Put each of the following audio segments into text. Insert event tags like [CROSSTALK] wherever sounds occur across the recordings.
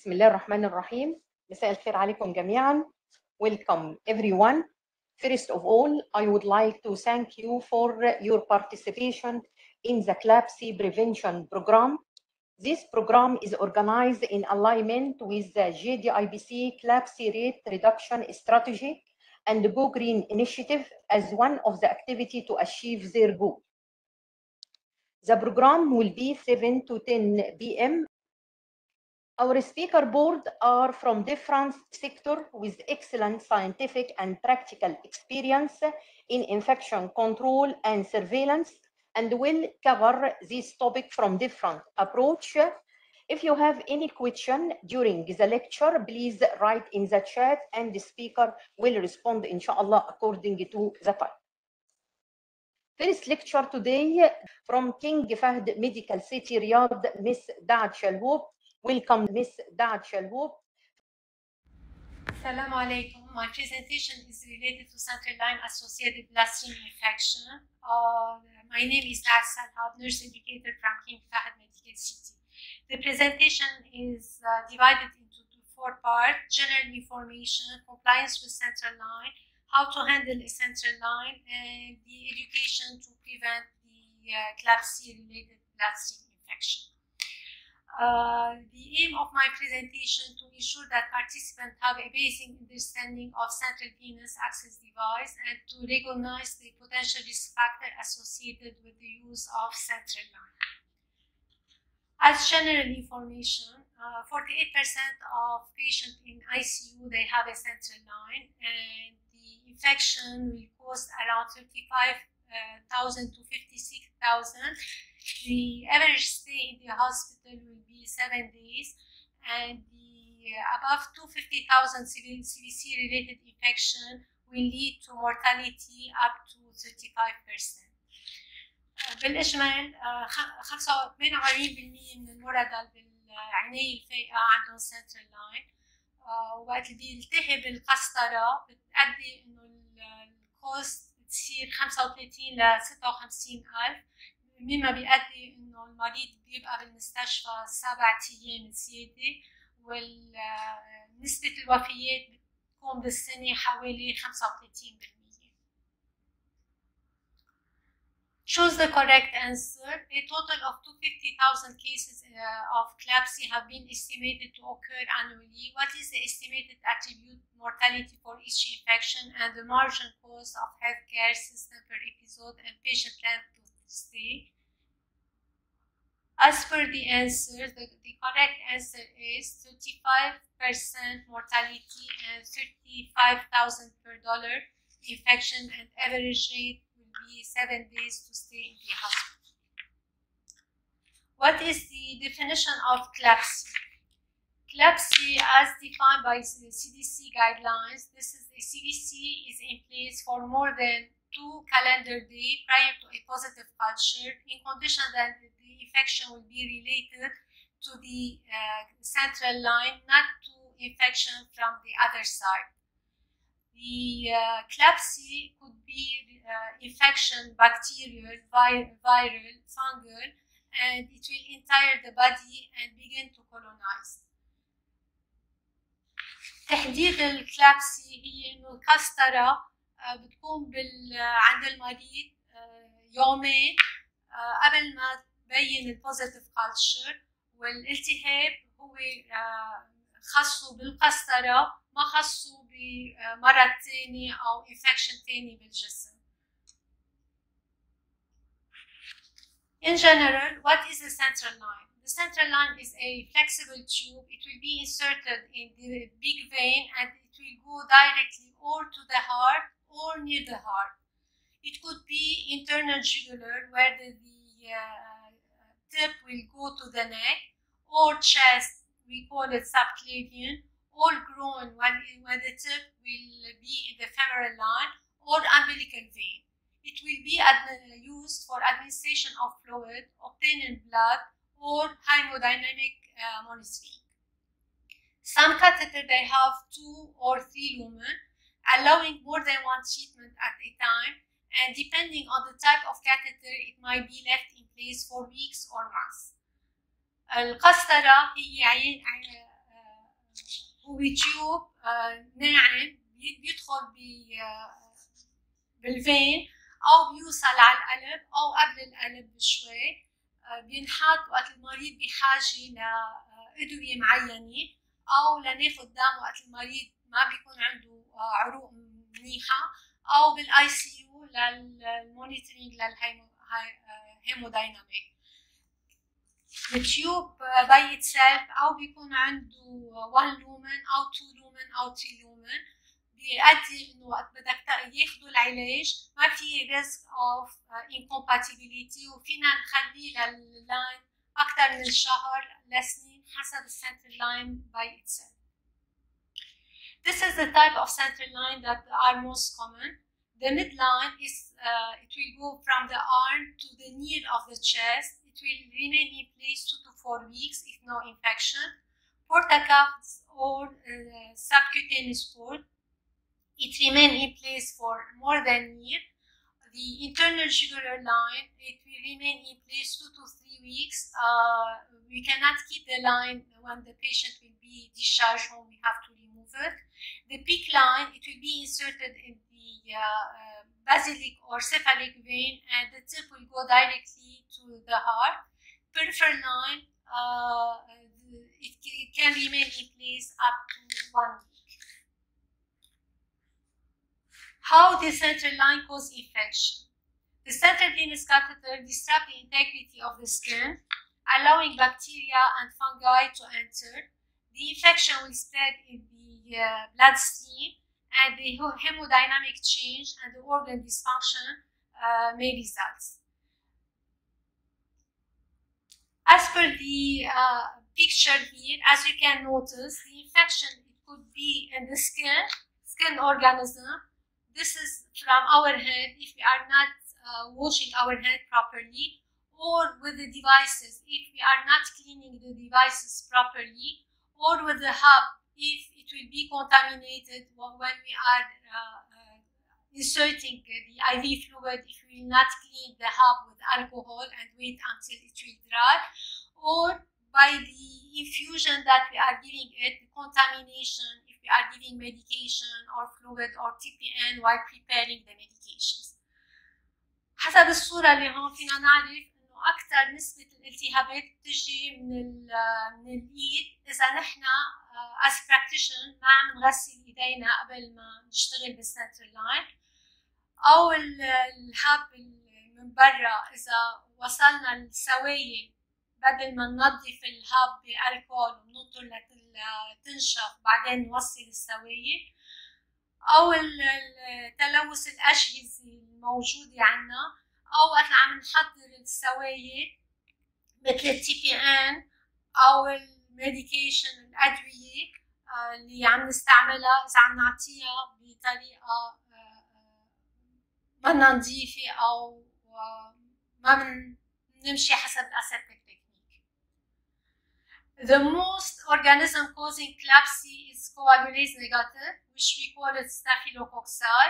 بسم الله الرحمن الرحيم. مساء الخير عليكم جميعا. Welcome everyone. First of all I would like to thank you for your participation in the CLABSI prevention program. This program is organized in alignment with the JDIBC CLABSI rate reduction strategy and the Go Green initiative as one of the activity to achieve their goal. The program will be 7 to 10 p.m. Our speaker board are from different sector with excellent scientific and practical experience in infection control and surveillance and will cover this topic from different approach. If you have any question during the lecture, please write in the chat and the speaker will respond inshallah according to the time. First lecture today from King Fahd Medical City Riyadh, Miss Daad Salhab. Welcome, Miss Daad Salhab. Assalamu alaikum. My presentation is related to central line associated bloodstream infection. Uh, my name is Daad Salhab, nurse educator from King Fahd Medical City. The presentation is uh, divided into four parts, general information, compliance with central line, how to handle a central line, and the education to prevent the uh, CLABSI-related bloodstream infection. Uh, the aim of my presentation to ensure that participants have a basic understanding of central venous access device and to recognize the potential risk factor associated with the use of central line. As general information, 48% of patients in ICU they have a central line, and the infection will cost around 35,000 to 56,000. The average stay in the hospital will be seven days, and the above 250,000 CVC related infection will lead to mortality up to 35%. بالإجمال 88% من المرضى بالعناية الفائقة عندهم سنترال لاين وقت اللي بيلتهب القسطرة بتأدي إنه الكوست تصير 35 ل 56 ألف مما بيؤدي إنه المريض بيبقى بالمستشفى سبعة أيام زيادة ونسبة الوفيات بتكون بالسنة حوالي 35% Choose the correct answer. A total of 250,000 cases uh, of CLAPSI have been estimated to occur annually. What is the estimated attribute mortality for each infection and the margin cost of healthcare system per episode and patient length as per the answer, the, the correct answer is 35% mortality and 35,000 per dollar infection and average rate will be seven days to stay in the hospital. What is the definition of CLABSI? CLABSI, as defined by CDC guidelines, this is the CDC is in place for more than two calendar days prior to a positive culture, in condition that the infection will be related to the uh, central line, not to infection from the other side. The uh, CLAPSI could be uh, infection, bacterial, vi viral, fungal, and it will enter the body and begin to colonize. تحديد الكلابسي هي انه الكسترة بتكون عند المريض يومين قبل ما تبين البوزيتيف كلتشر والالتهاب هو خاصه بالقسطرة ما خصه بمرض تاني أو infection تاني بالجسم. In general, what is the central line? The central line is a flexible tube. It will be inserted in the big vein and it will go directly or to the heart or near the heart. It could be internal jugular where the, the uh, tip will go to the neck or chest, we call it subclavian, or groin when, when the tip will be in the femoral line or umbilical vein. It will be used for administration of fluid, obtaining blood, or hemodynamic uh, monitoring. Some catheter they have two or three lumen, allowing more than one treatment at a time, and depending on the type of catheter, it might be left in place for weeks or months. القسطرة هي عين وبتيوب ناعم بيدخل بالفين أو بيوصل على القلب أو قبل القلب بشوي بينحط وقت المريض بحاجة لادويه معينة أو لناخد دم وقت المريض ما بيكون عنده عروق منيحة أو بالاي سي يو للمونيتورينج للهيمودايناميك التيوب باي اتسلف أو بيكون عنده 1 لومن أو 2 لومن أو 3 لومن بيؤدي إنه وقت بدك ياخذوا العلاج. ما في ريسك اوف انكومباتيبيليتي وفينا نخليه لللاين أكثر من شهر لسنين حسب السنتر لاين باي itself. This is the type of center line that are most common. The midline is uh, it will go from the arm to the near of the chest. It will remain in place two to four weeks if no infection. Portacuffs or uh, subcutaneous cord it remain in place for more than a year. The internal jugular line, it will remain in place two to three weeks. Uh, we cannot keep the line when the patient will be discharged home, we have to The PICC line, it will be inserted in the uh, basilic or cephalic vein and the tip will go directly to the heart. Peripheral line, uh, it, it can remain in place up to one week. How the central line cause infection. The central venous catheter disrupts the integrity of the skin, allowing bacteria and fungi to enter. The infection will spread in the uh, bloodstream, and the hemodynamic change and the organ dysfunction uh, may result. As per the uh, picture here, as you can notice, the infection could be in the skin, skin organism, this is from our hand if we are not uh, washing our hand properly or with the devices if we are not cleaning the devices properly or with the hub if it will be contaminated when we are uh, uh, inserting the IV fluid if we will not clean the hub with alcohol and wait until it will dry or by the infusion that we are giving it the contamination we are giving medication or fluid or TPN while preparing the medications. حسب الصورة اللي هون فينا نعرف إنه أكثر نسبة الالتهابات بتجي من من الإيد إذا نحن as practitioner ما عم نغسل إيدينا قبل ما نشتغل بالسنتر لاين أو الهب من برا إذا وصلنا السوائل بدل ما ننظف الهب بألكول وننطر تنشف بعدين نوصل السوائل أو تلوث الأجهزة الموجودة عندنا أو وقت عم نحضر السوائل مثل التي بي ان أو الميديكيشن الادويه اللي عم نستعملها اذا عم نعطيها بطريقه ما نظيفه أو ما بنمشي حسب الاسيتيك The most organism causing CLABSI is coagulase negative, which we call it staphylococci.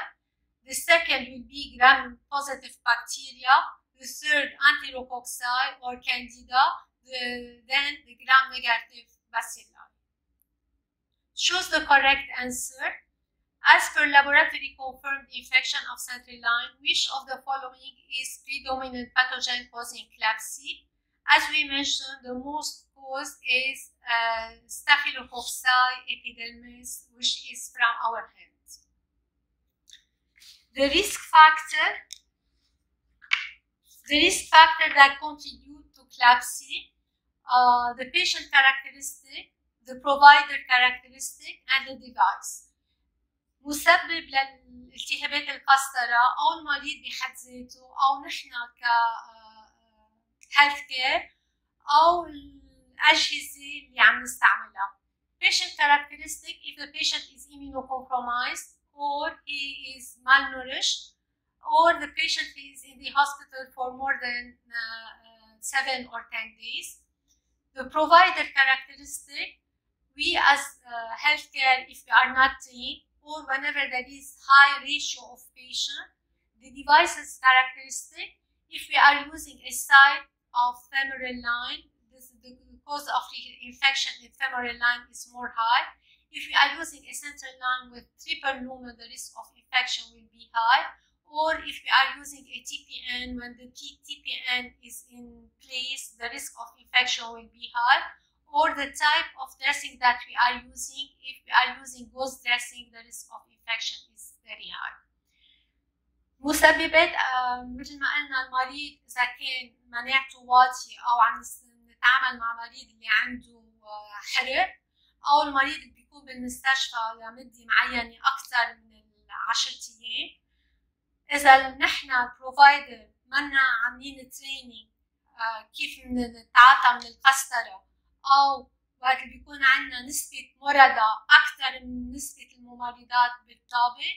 The second will be gram-positive bacteria. The third, enterococci or candida. The, then the gram-negative bacilli. Choose the correct answer. As per laboratory confirmed infection of central line, which of the following is predominant pathogen causing CLABSI? As we mentioned, the most cause is uh, Staphylococci epidermis, which is from our hands. The risk factor, the risk factor that contribute to CLABSI, uh, the patient characteristic, the provider characteristic, and the device. مسبب للالتهابات القسطرة أو المريض بحد ذاته أو نحن ك health care أو الأجهزة اللي عم نستعملها. Patient characteristic if the patient is immunocompromised or he is malnourished or the patient is in the hospital for more than uh, uh, seven or ten days. the provider characteristic, we as uh, healthcare, if we are not trained or whenever there is high ratio of patient, the devices characteristic, if we are using a site of femoral line, this is the cause of infection in femoral line is more high. If we are using a central line with triple lumen, the risk of infection will be high Or if we are using a TPN, when the TPN is in place, the risk of infection will be high. Or the type of dressing that we are using, if we are using gauze dressing, the risk of infection is very high. مسببات مثل ما قلنا المريض اذا كان مناعته واطيه او عم نتعامل مع مريض اللي عنده حرق او المريض اللي بيكون بالمستشفى لمده معينه اكثر من 10 ايام إذا نحن بروفايدر منا عاملين تريننج كيف نتعاطى من القسطره أو وقت بيكون عندنا نسبة مرضى أكثر من نسبة الممرضات بالطابق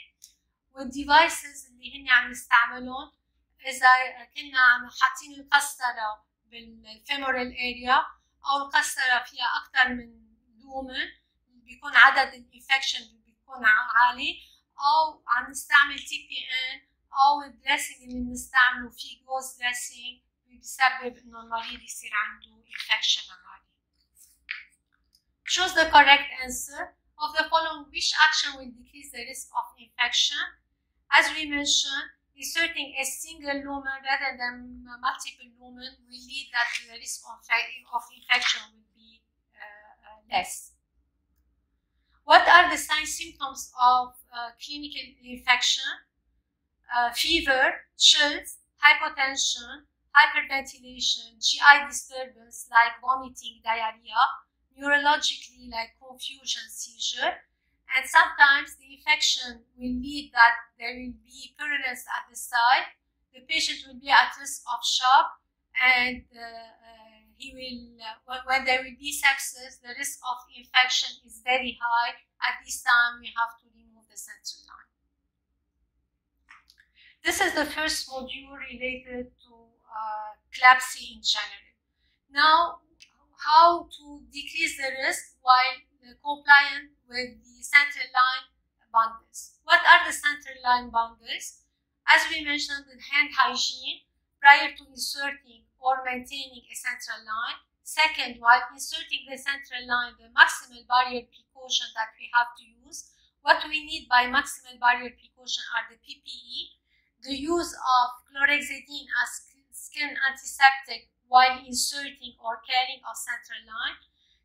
والديفايسز اللي هن عم نستعملهم إذا كنا عم حاطين القسطرة بالفيمورال اريا أو القسطرة فيها أكثر من لومن بيكون عدد الانفكشن بيكون عالي. أو عم نستعمل تي بي ان أو الدريسنج اللي بنستعمله فيه جوز دريسنج بيسبب إنه المريض يصير عنده انفكشن عالي. Choose the correct answer of the following which action will decrease the risk of infection. As we mentioned, inserting a single lumen rather than multiple lumen will lead that the risk of, of infection will be uh, uh, less. What are the signs symptoms of uh, clinical infection? Fever, chills, hypotension, hyperventilation, GI disturbance like vomiting, diarrhea, neurologically like confusion, seizure, and sometimes the infection will lead that there will be purulence at the site. The patient will be at risk of shock, and uh, uh, he will, uh, when, when, there will be sepsis, the risk of infection is very high. At this time, we have to remove the central line. This is the first module related to uh, CLABSI in general. Now, how to decrease the risk while uh, compliant with the central line bundles. What are the central line bundles? As we mentioned, the hand hygiene prior to inserting or maintaining a central line. Second, while inserting the central line, the maximal barrier precaution that we have to use. What we need by maximal barrier precaution are the PPE, the use of chlorhexidine as skin antiseptic while inserting or carrying a central line.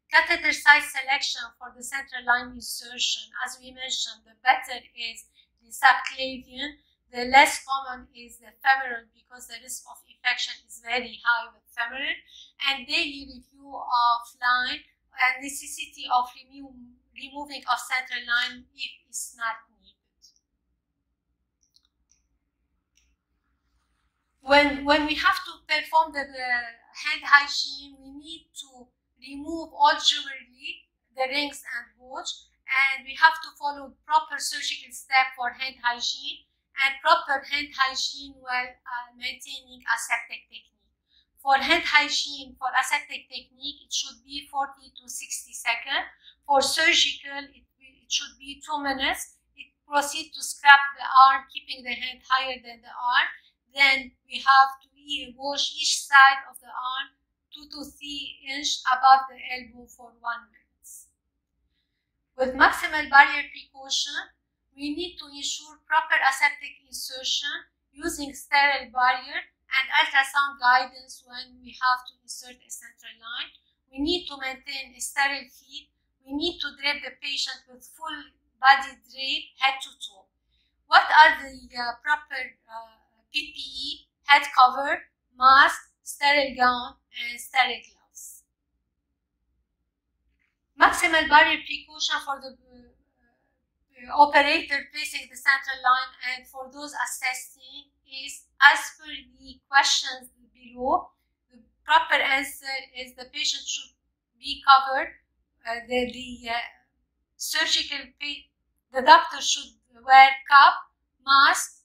Catheter size selection for the central line insertion, as we mentioned, the better is the subclavian, the less common is the femoral because the risk of infection is very high with femoral, and daily review of line and necessity of remo removing of central line if it's not when when we have to perform the, the, hand hygiene, we need to remove all jewelry, the rings and watch, and we have to follow proper surgical step for hand hygiene and proper hand hygiene while uh, maintaining aseptic technique. For hand hygiene, for aseptic technique, it should be 40 to 60 seconds. For surgical, it, it should be two minutes. It proceed to scrub the arm, keeping the hand higher than the arm then we have to wash each side of the arm 2 to 3 inch above the elbow for 1 minute. With maximal barrier precaution, we need to ensure proper aseptic insertion using sterile barrier and ultrasound guidance when we have to insert a central line. We need to maintain a sterile feed. We need to drape the patient with full body drape head to toe. What are the uh, proper uh, PPE, head cover, mask, sterile gown, and sterile gloves. Maximal barrier precaution for the uh, operator placing the central line and for those assessing is as per the questions below. The proper answer is the patient should be covered. Uh, the the uh, surgical, the doctor should wear cap, mask,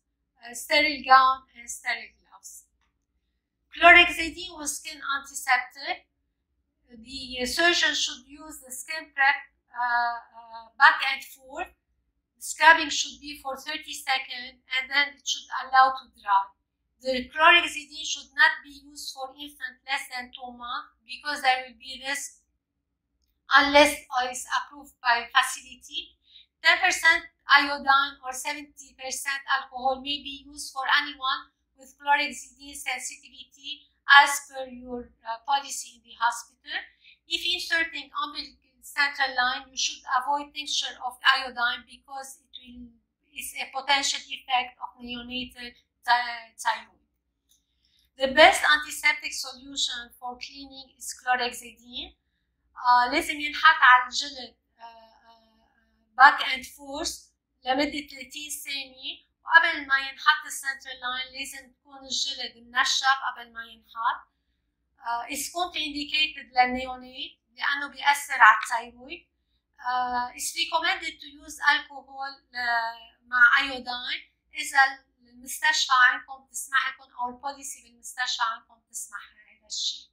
uh, sterile gown, and sterile gloves. Chlorhexidine was skin antiseptic. The uh, surgeon should use the skin prep uh, back and forth. Scrubbing should be for 30 seconds and then it should allow to dry. The chlorhexidine should not be used for infant less than 2 months because there will be risk unless it's approved by facility. 10% iodine or 70% alcohol may be used for anyone with chlorhexidine sensitivity as per your uh, policy in the hospital. If inserting umbilical central line, you should avoid tincture of iodine because it will is a potential effect of neonatal thyroid. The best antiseptic solution for cleaning is chlorhexidine. آه لازم ينحط على الجلد باك اند فورس لمدة 30 ثانية وقبل ما ينحط السنترال لاين لازم تكون الجلد منشف قبل ما ينحط. Uh, it's contraindicated للنيونيت لأنه بيأثر على الثايرويد. Uh, it's recommended to use مع ايودين إذا المستشفى عندكم تسمح لكم أو البوليسي بالمستشفى عندكم تسمح هذا الشيء.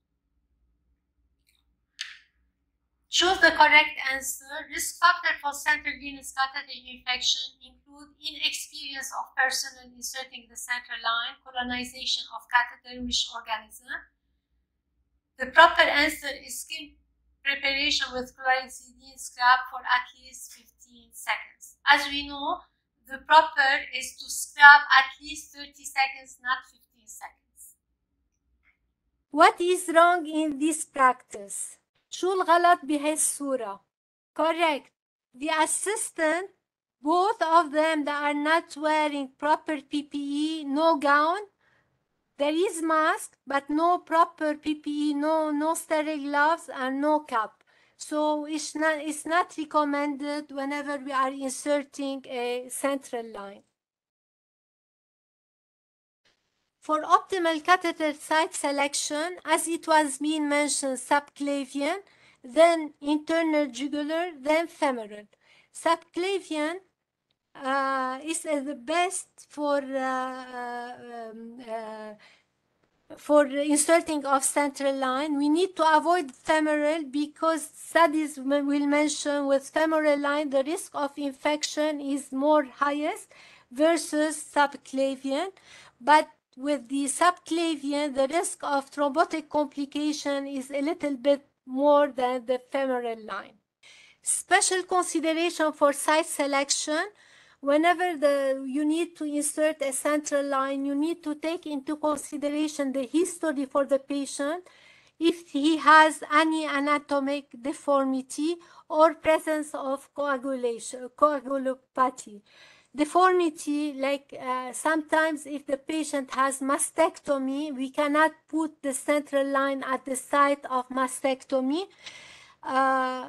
Choose the correct answer. Risk factor for central venous catheter infection include inexperience of personnel inserting the central line, colonization of catheter-rich organism. The proper answer is skin preparation with chlorhexidine scrub for at least 15 seconds. As we know, the proper is to scrub at least 30 seconds, not 15 seconds. What is wrong in this practice? شو الغلط بهي الصورة؟ Correct. The assistant, both of them that are not wearing proper PPE, no gown, there is mask, but no proper PPE, no no sterile gloves and no cap. So it's not it's not recommended whenever we are inserting a central line. For optimal catheter site selection, as it was being mentioned, subclavian, then internal jugular, then femoral. Subclavian uh, is uh, the best for uh, um, uh, for inserting of central line. We need to avoid femoral because studies will mention with femoral line the risk of infection is more highest versus subclavian, but with the subclavian, the risk of thrombotic complication is a little bit more than the femoral line. Special consideration for site selection, whenever the, you need to insert a central line, you need to take into consideration the history for the patient, if he has any anatomic deformity or presence of coagulation, coagulopathy deformity like uh, sometimes if the patient has mastectomy we cannot put the central line at the site of mastectomy uh,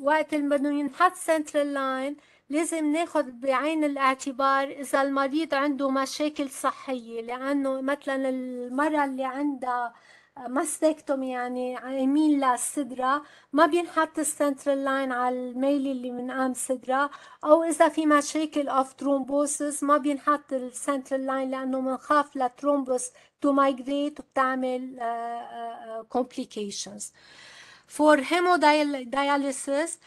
وقت اللي بدهم ينحط central line لازم ناخد بعين الاعتبار اذا المريض عنده مشاكل صحيه لأنه مثلا المراه اللي عندها ماستكتومي يعني يمين للصدرة ما بينحط السنترال لاين على الميل اللي من قام صدرة. أو إذا في مشاكل اوف ترومبوسس ما بينحط السنترال لاين لأنه بنخاف لترومبوس تو مايجريت وبتعمل complications. For hemodialysis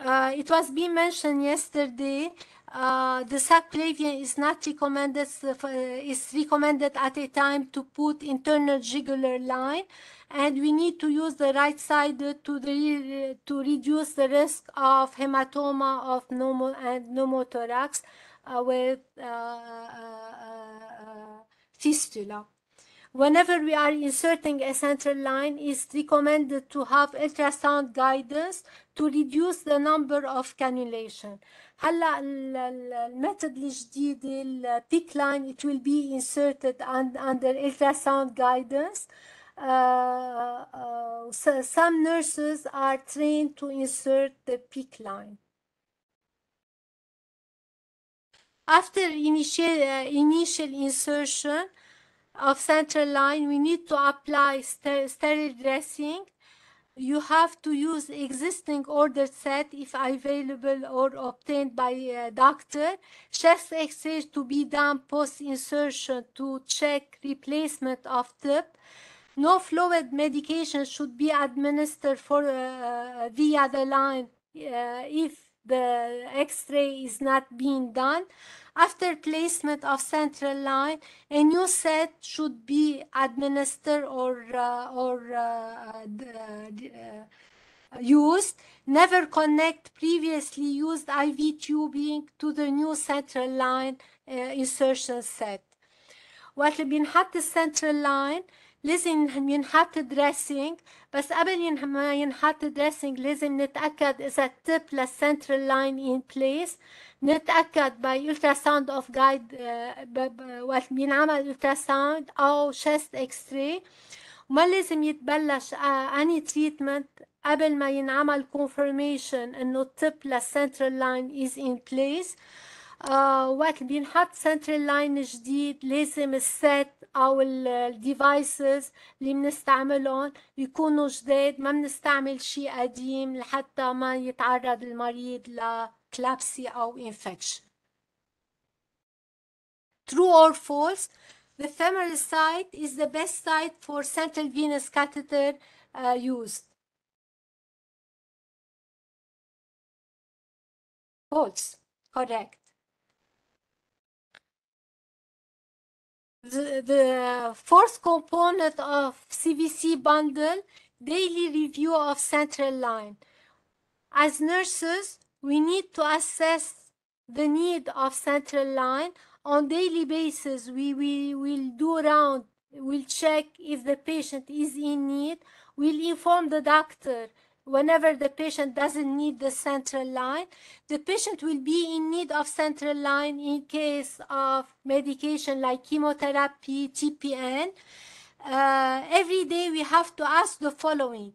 uh, it was being mentioned yesterday uh, the subclavian is not recommended uh, is recommended at a time to put internal jugular line and we need to use the right side to to reduce the risk of hematoma of pneumo and pneumothorax uh, with fistula. Whenever we are inserting a central line it's recommended to have ultrasound guidance to reduce the number of cannulation هلا الميثود الجديده البيك لاين it will be inserted and under ultrasound guidance uh, uh, some nurses are trained to insert the PICC line. After initial, uh, initial insertion of central line, we need to apply sterile dressing you have to use existing order set if available or obtained by a doctor. Chest x-ray to be done post-insertion to check replacement of tip. No fluid medication should be administered for uh, via the line uh, if the x-ray is not being done. After placement of central line, a new set should be administered or uh, or uh, used. Never connect previously used IV tubing to the new central line uh, insertion set. وقت اللي بينحط السنترال لاين لازم ينحط دريسنج بس قبل ما ينحط دريسنج لازم نتأكد إذا التب للسنترال لاين إن بليس نتأكد باي ألترا ساوند أوف جايد وقت بينعمل ألترا ساوند أو شيست إكس راي وما لازم يتبلش آه، أني تريتمنت قبل ما ينعمل كونفرميشن إنه التب للسنترال لاين إز إن بليس آه وقت بينحط سنترال لاين جديد لازم السيت أو الديفايسز اللي بنستعملهم يكونوا جداد ما بنستعمل شيء قديم لحتى ما يتعرض المريض لكلابسي أو انفكشن True or false? The femoral site is the best site for central venous catheter uh, used. False. Correct. The, the fourth component of CVC bundle, daily review of central line. As nurses, we need to assess the need of central line. On daily basis, we, we will do round, we'll check if the patient is in need. We'll inform the doctor whenever the patient doesn't need the central line. The patient will be in need of central line in case of medication like chemotherapy, TPN. Uh, every day we have to ask the following.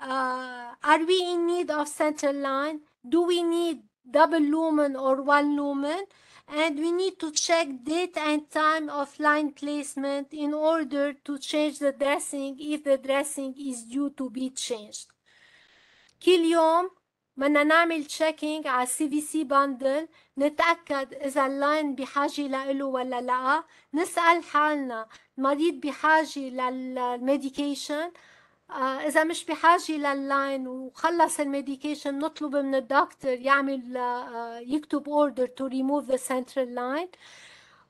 Uh, are we in need of central line? Do we need double lumen or one lumen? And we need to check date and time of line placement in order to change the dressing if the dressing is due to be changed. كل يوم بدنا نعمل تشيكينج على السي في سي بندل نتأكد إذا اللاين بحاجة لإله ولا لا نسأل حالنا المريض بحاجة للميديكيشن آه، إذا مش بحاجة لللاين وخلص الميديكيشن نطلب من الدكتور يعمل آه، يكتب اوردر تو ريموف ذا سنترال لاين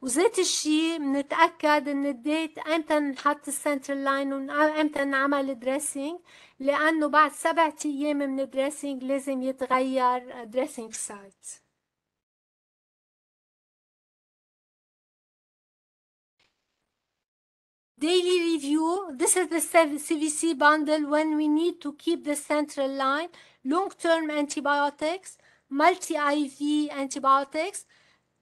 وذات الشيء بنتاكد إن الديت أمتى نحط السنترال لاين وامتى نعمل دريسنج لأنه بعد سبعة أيام من الدريسنج لازم يتغير دريسنج سايت Daily review. This is the CVC bundle when we need to keep the central line, long-term antibiotics, multi-IV antibiotics,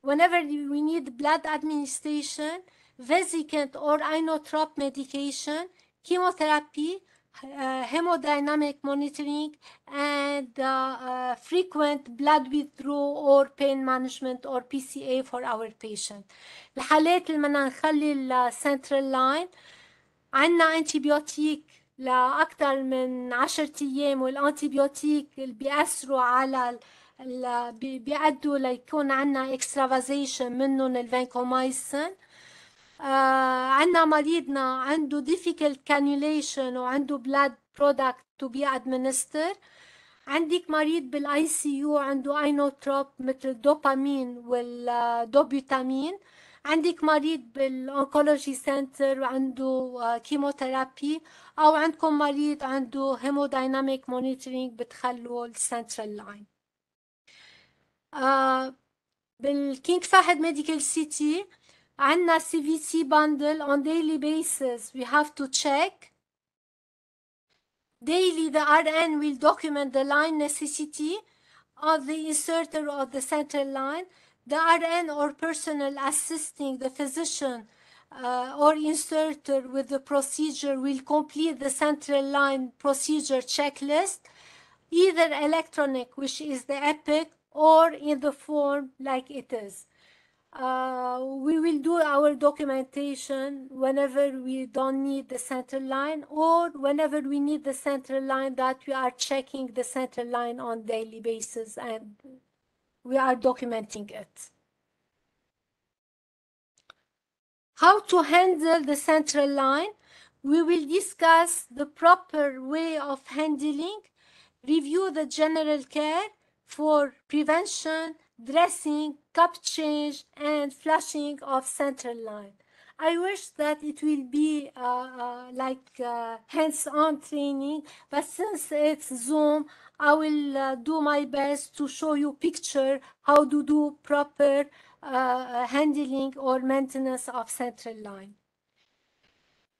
whenever we need blood administration, vesicant or inotrope medication, chemotherapy, hemodynamic monitoring, and uh, uh, frequent blood withdrawal or pain management or PCA for our patient. الحالات اللي بدنا نخلي السنترال لاين عنا انتيبيوتيك لأكثر من عشرة أيام والأنتيبيوتيك اللي بيأثروا على بيأدوا ليكون عنا اكسترافازيشن منهم الفانكومايسين آه عنا مريضنا عنده difficult cannulation وعنده blood product to be administered. عندك مريض بالاي سي يو عنده اينوتروب مثل الدوبامين والدوبيوتامين عندك مريض بالأونكولوجي سنتر وعنده كيموثيرابي أو عندكم مريض عنده هيمودايناميك مونيتورينج بتخلوا السنترال لاين آه بالكينج فهد ميديكال سيتي and the CVC bundle on daily basis. We have to check. Daily, the RN will document the line necessity of the inserter of the center line. The RN or personnel assisting the physician uh, or inserter with the procedure will complete the central line procedure checklist, either electronic, which is the EPIC, or in the form like it is. Uh, we will do our documentation whenever we don't need the center line or whenever we need the center line that we are checking the center line on daily basis and we are documenting it. How to handle the central line? We will discuss the proper way of handling, review the general care for prevention, dressing, cup change, and flushing of central line. I wish that it will be uh, uh, like uh, hands-on training, but since it's Zoom, I will uh, do my best to show you picture how to do proper uh, handling or maintenance of central line.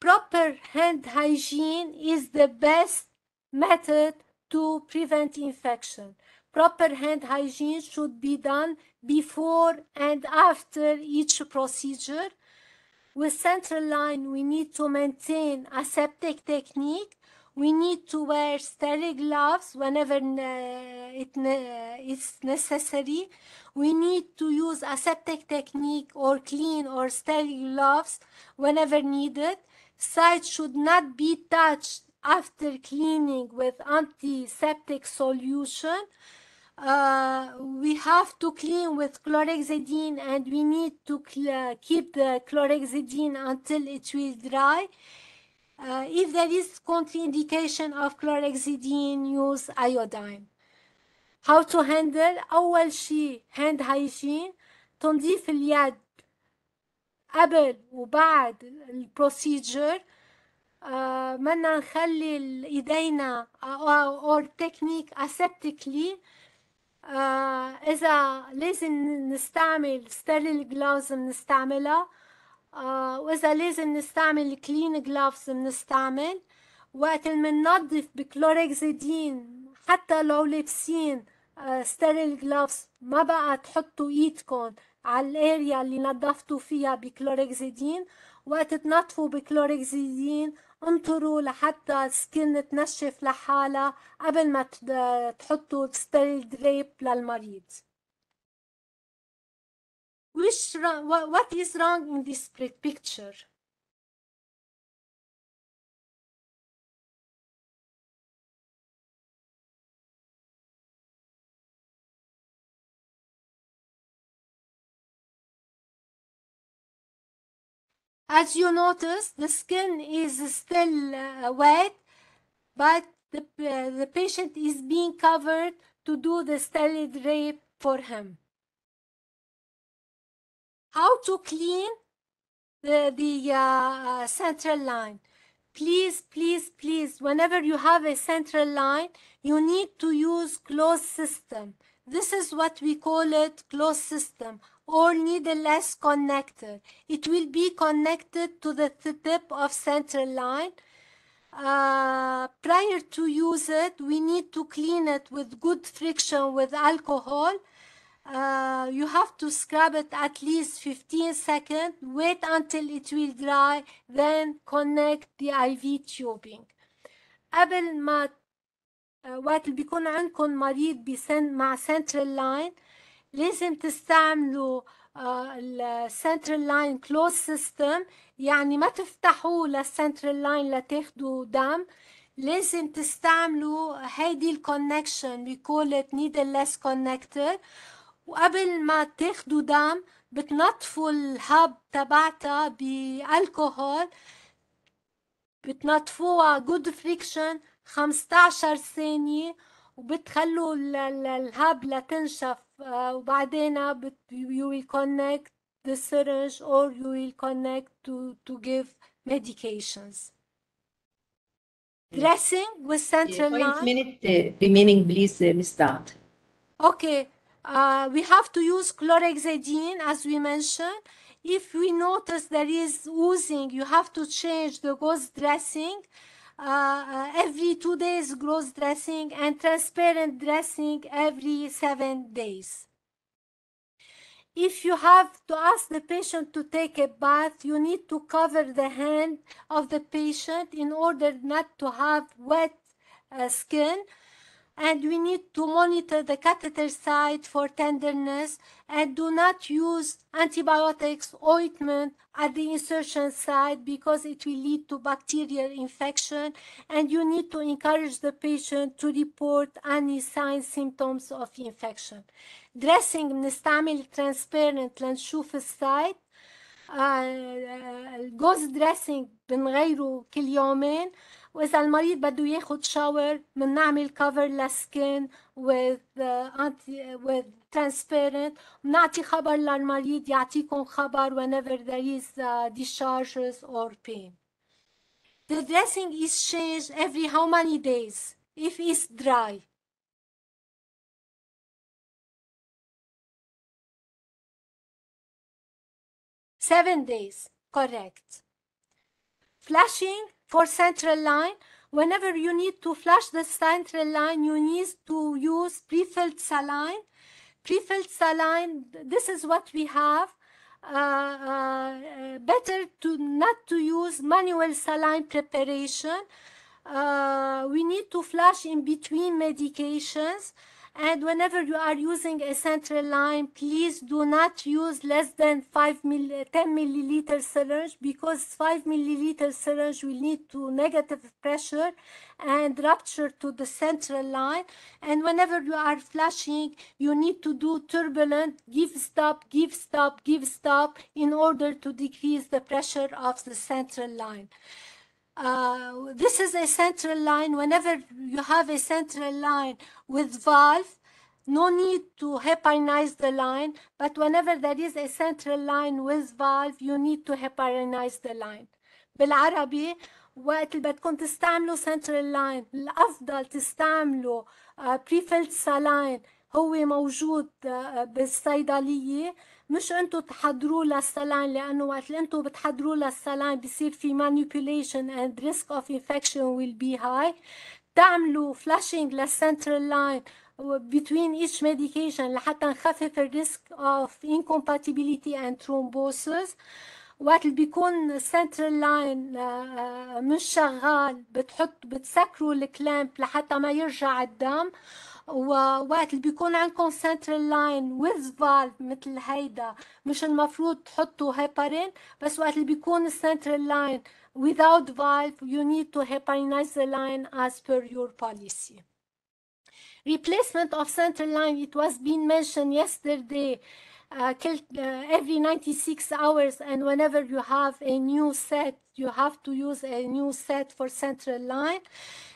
Proper hand hygiene is the best method to prevent infection. Proper hand hygiene should be done before and after each procedure. With central line, we need to maintain aseptic technique. We need to wear sterile gloves whenever it ne- necessary. We need to use aseptic technique or clean or sterile gloves whenever needed. Sites should not be touched after cleaning with antiseptic solution Uh, we have to clean with chlorhexidine and we need to cl- keep the chlorhexidine until it will dry. Uh, if there is contraindication of chlorhexidine, use iodine. How to handle أول شيء hand hygiene تنظيف اليد قبل وبعد البروسيجر آه بدنا نخلي ال- ايدينا اور تكنيك aseptically آه إذا لازم نستعمل ستيريل جلوفز بنستعملها آه وإذا لازم نستعمل كلين جلوفز بنستعمل. وقت اللي بننظف بكلوركسيدين حتى لو لابسين ستيريل جلوفز ما بقى تحطوا إيدكم على الآريا اللي نظفتوا فيها بكلوركسيدين وقت تنظفوا بكلوركسيدين انطروا لحتى السكين تنشف لحالها قبل ما تحطوا ستيريل دريب للمريض Which what, is wrong in this pic- picture? As you notice, the skin is still uh, wet, but the, uh, the patient is being covered to do the sterile drape for him. How to clean the, the uh, uh, central line? Please, please, please, whenever you have a central line, you need to use closed system. This is what we call it closed system or needleless connector. It will be connected to the th- tip of central line. Uh, prior to use it, we need to clean it with good friction with alcohol. Uh, you have to scrub it at least 15 seconds, wait until it will dry, then connect the IV tubing. قبل ما آه، وقت اللي بيكون عندكم مريض بسن مع سنترال لاين لازم تستعملوا السنترال لاين كلوز سيستم يعني ما تفتحوا للسنترال لاين لتاخدوا دم. لازم تستعملوا هيدي الكونكشن we call it needleless وقبل ما تاخدوا دم بتنظفوا الهب تبعتها بالكحول بتنظفوها جود فريكشن 15 ثانية وبتخلوا ال- ال- الهب لتنشف By then, uh, up you will connect the syringe or you will connect to, to give medications. Dressing with central yeah, line. minute uh, remaining, please, uh, Daad. Okay. Uh, we have to use chlorhexidine, as we mentioned. If we notice there is oozing, you have to change the gauze dressing. Uh, uh, every two days gauze dressing and transparent dressing every seven days. If you have to ask the patient to take a bath, you need to cover the hand of the patient in order not to have wet uh, skin and we need to monitor the catheter site for tenderness and do not use antibiotics ointment at the insertion site because it will lead to bacterial infection and you need to encourage the patient to report any signs symptoms of infection dressing بنستعمل transparent لنشوف السايت الجوز دريسنج بنغيره كل يومين واذا المريض بده ياخد شاور بنعمل كفر للسكين with uh, anti with transparent بنعطي خبر للمريض يعطيكم خبر whenever there is uh, discharges or pain the dressing is changed every how many days if it's dry Seven days, correct. Flashing for central line. Whenever you need to flush the central line, you need to use pre-filled saline. Pre-filled saline, this is what we have. Uh, uh, better to not to use manual saline preparation. Uh, we need to flush in between medications. And whenever you are using a central line, please do not use less than 5 mill 10 milliliter syringe because 5 milliliter syringe will lead to negative pressure and rupture to the central line. And whenever you are flushing, you need to do turbulent, give stop, give stop, give stop in order to decrease the pressure of the central line. Uh, this is a central line. Whenever you have a central line with valve, no need to heparinize the line, but whenever there is a central line with valve, you need to heparinize the line. بالعربي وقت اللي بدكم تستعملوا central line الأفضل تستعملوا uh, pre-filled saline هو موجود uh, بالصيدلية مش أنتوا تحضروا للسلاين لأنه وقت اللي أنتوا بتحضروا للسلاين بصير في manipulation and risk of infection will be high. تعملوا flushing للcentral line between each medication لحتى نخفف الريسك of incompatibility and thrombosis. وقت اللي بيكون central line مش شغال بتحط بتسكروا الكلامب لحتى ما يرجع الدم. ووقت اللي بيكون عندكم central line with valve مثل هيدا مش المفروض تحطوا هيبارين بس وقت اللي بيكون central line without valve you need to heparinize the line as per your policy. Replacement of central line, it was being mentioned yesterday, uh, every 96 hours and whenever you have a new set, you have to use a new set for central line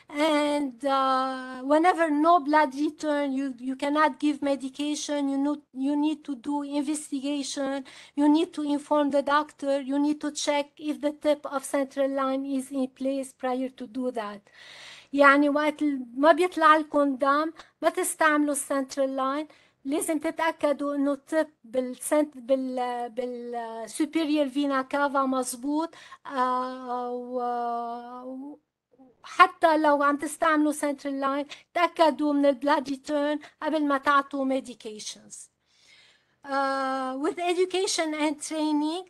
and uh, whenever no blood return you you cannot give medication you know you need to do investigation you need to inform the doctor you need to check if the tip of central line is in place prior to do that يعني وقت ما بيطلع لكم دم ما تستعملوا السنترال لاين لازم تتاكدوا انه التب بالسنت بال بالسوبيريور فينا كافا مظبوط آه حتى لو عم تستعملوا سنترال لاين تأكدوا من البلاد ريتيرن قبل ما تعطوا medications. Uh, with education and training,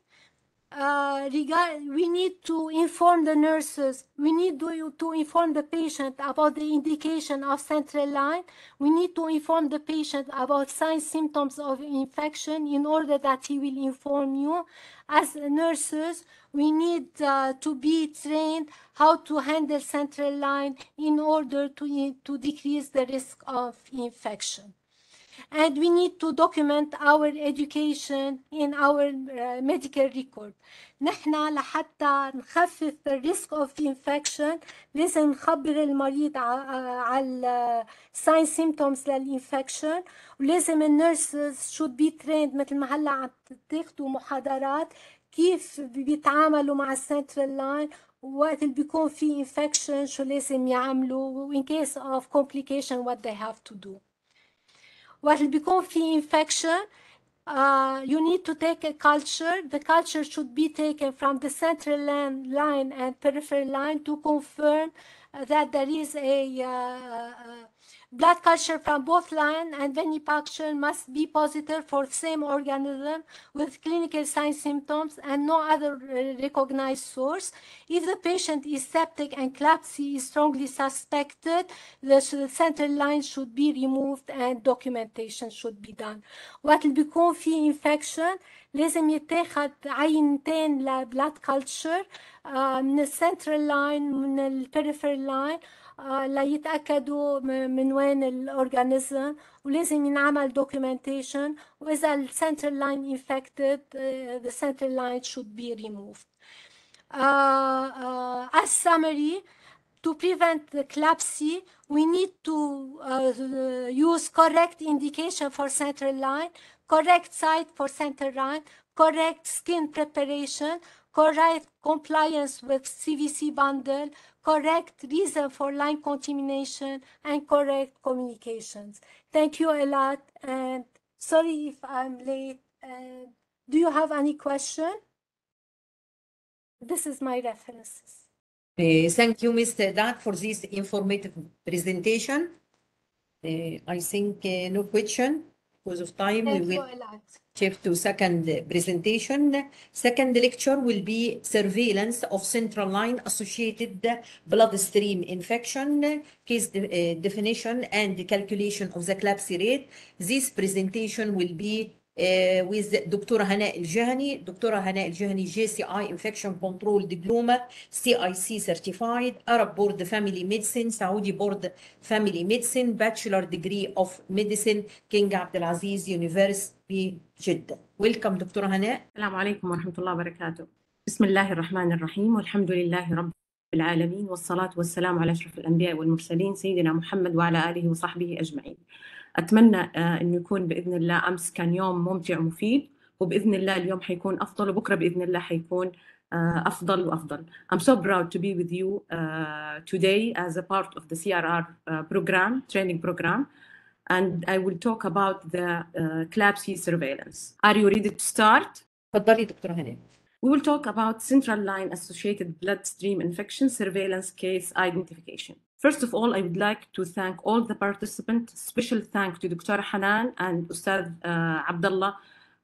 uh, regard, we need to inform the nurses, we need to, to inform the patient about the indication of central line. We need to inform the patient about signs, symptoms of infection in order that he will inform you. As nurses, we need uh, to be trained how to handle central line in order to, to decrease the risk of infection. And we need to document our education in our uh, medical record. نحن لحتى نخفف the risk of infection لازم نخبر المريض على sign symptoms للإنفكشن ولازم النيرسز should be trained مثل ما هلا عم تاخذوا محاضرات كيف بيتعاملوا مع السنترال لاين وقت اللي بيكون في infection شو لازم يعملوا in case of complication what they have to do. what will become the infection, uh, you need to take a culture. The culture should be taken from the central line and peripheral line to confirm that there is a uh, uh, blood culture from both line and venipuncture must be positive for same organism with clinical sign symptoms and no other recognized source. If the patient is septic and CLAPSI is strongly suspected, the central line should be removed and documentation should be done. وقت اللي بيكون في infection لازم يتاخد عينتين لبلاد كلتشر من السنترال لاين من البريفرال لاين ليتأكدوا من وين الأورجانيزم ولازم ينعمل documentation وإذا السنترال لاين infected the central line should be removed. as summary, to prevent the CLABSI we need to uh, use correct indication for central line, correct site for central line, correct skin preparation, correct compliance with CVC bundle, correct reason for line contamination, and correct communications. Thank you a lot, and sorry if I'm late. And do you have any question? This is my references. Uh, thank you, Mr. Daad, for this informative presentation. Uh, I think uh, no question because of time. Thank we you will a lot. Shift to second presentation. Second lecture will be surveillance of central line associated bloodstream infection, case de- uh, definition and calculation of the CLABSI rate. This presentation will be uh, with Dr. Hanaa Al Jehani. Dr. Hanaa Al Jehani, JCI Infection Control Diploma, CIC certified, Arab Board of Family Medicine, Saudi Board Family Medicine, Bachelor Degree of Medicine, King Abdulaziz University, Jeddah. Welcome, Dr. Hana. السلام عليكم ورحمة الله وبركاته بسم الله الرحمن الرحيم والحمد لله رب العالمين والصلاة والسلام على أشرف الأنبياء والمرسلين سيدنا محمد وعلى آله وصحبه أجمعين أتمنى آه، أن يكون بإذن الله أمس كان يوم ممتع ومفيد وبإذن الله اليوم حيكون أفضل وبكرة بإذن الله حيكون آه، أفضل وأفضل I'm so proud to be with you uh, today as a part of the CRR uh, program, training program and I will talk about the uh, CLABSI surveillance. Are you ready to start? اتفضلي دكتور هنا. We will talk about central line associated bloodstream infection surveillance case identification. First of all, I would like to thank all the participants. Special thank to Dr. Hanan and Ustad uh, Abdullah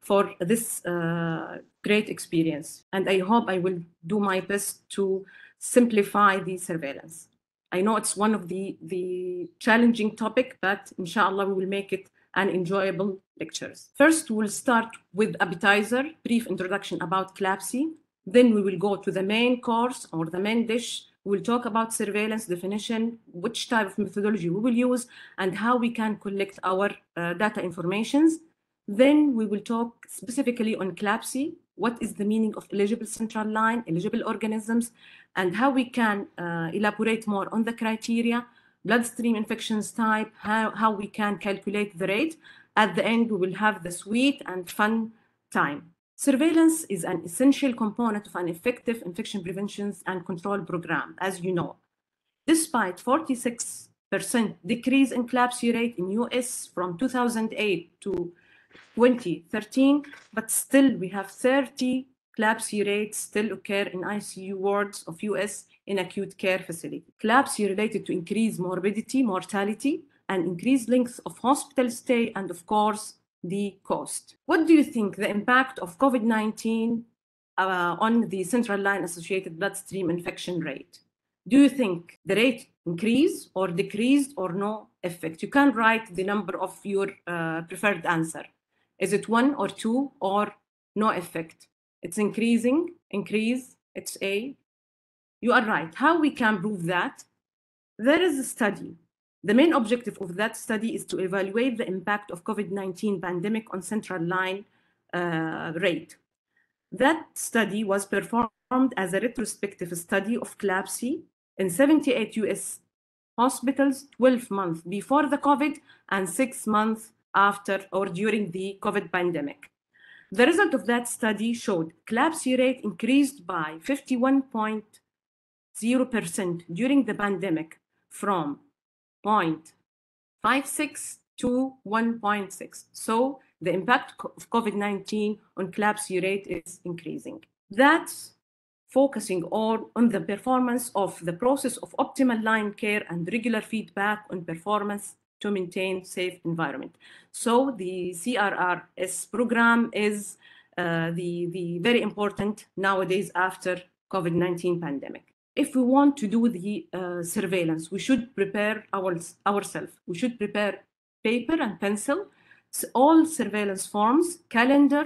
for this uh, great experience. And I hope I will do my best to simplify the surveillance. I know it's one of the, the challenging topic, but inshallah we will make it an enjoyable lectures. First, we'll start with appetizer, brief introduction about CLABSI. Then we will go to the main course or the main dish. We'll talk about surveillance definition, which type of methodology we will use, and how we can collect our uh, data informations. Then we will talk specifically on CLABSI, what is the meaning of eligible central line, eligible organisms, and how we can uh, elaborate more on the criteria, bloodstream infections type, how, how we can calculate the rate. At the end, we will have the sweet and fun time. Surveillance is an essential component of an effective infection prevention and control program, as you know. Despite 46% decrease in CLABSI rate in US from 2008 to 2013, but still we have 30 CLABSI rates still occur in ICU wards of US in acute care facility. CLABSI related to increased morbidity, mortality, and increased length of hospital stay, and of course, the cost. What do you think the impact of COVID-19 uh, on the central line associated bloodstream infection rate? Do you think the rate increased or decreased or no effect? You can write the number of your uh, preferred answer. Is it one or two or no effect? It's increasing, increase, it's A. You are right. How we can prove that? There is a study. The main objective of that study is to evaluate the impact of COVID-19 pandemic on central line uh, rate. That study was performed as a retrospective study of CLABSI in 78 US hospitals 12 months before the COVID and six months after or during the COVID pandemic. The result of that study showed CLABSI rate increased by 51.0% during the pandemic from 0.56 to 1.6. So the impact of COVID-19 on CLABSI rate is increasing. That's focusing on the performance of the process of optimal line care and regular feedback on performance to maintain safe environment. So the CRRS program is uh, the, the very important nowadays after COVID-19 pandemic. If we want to do the uh, surveillance, we should prepare our, ourselves. We should prepare paper and pencil, all surveillance forms, calendar,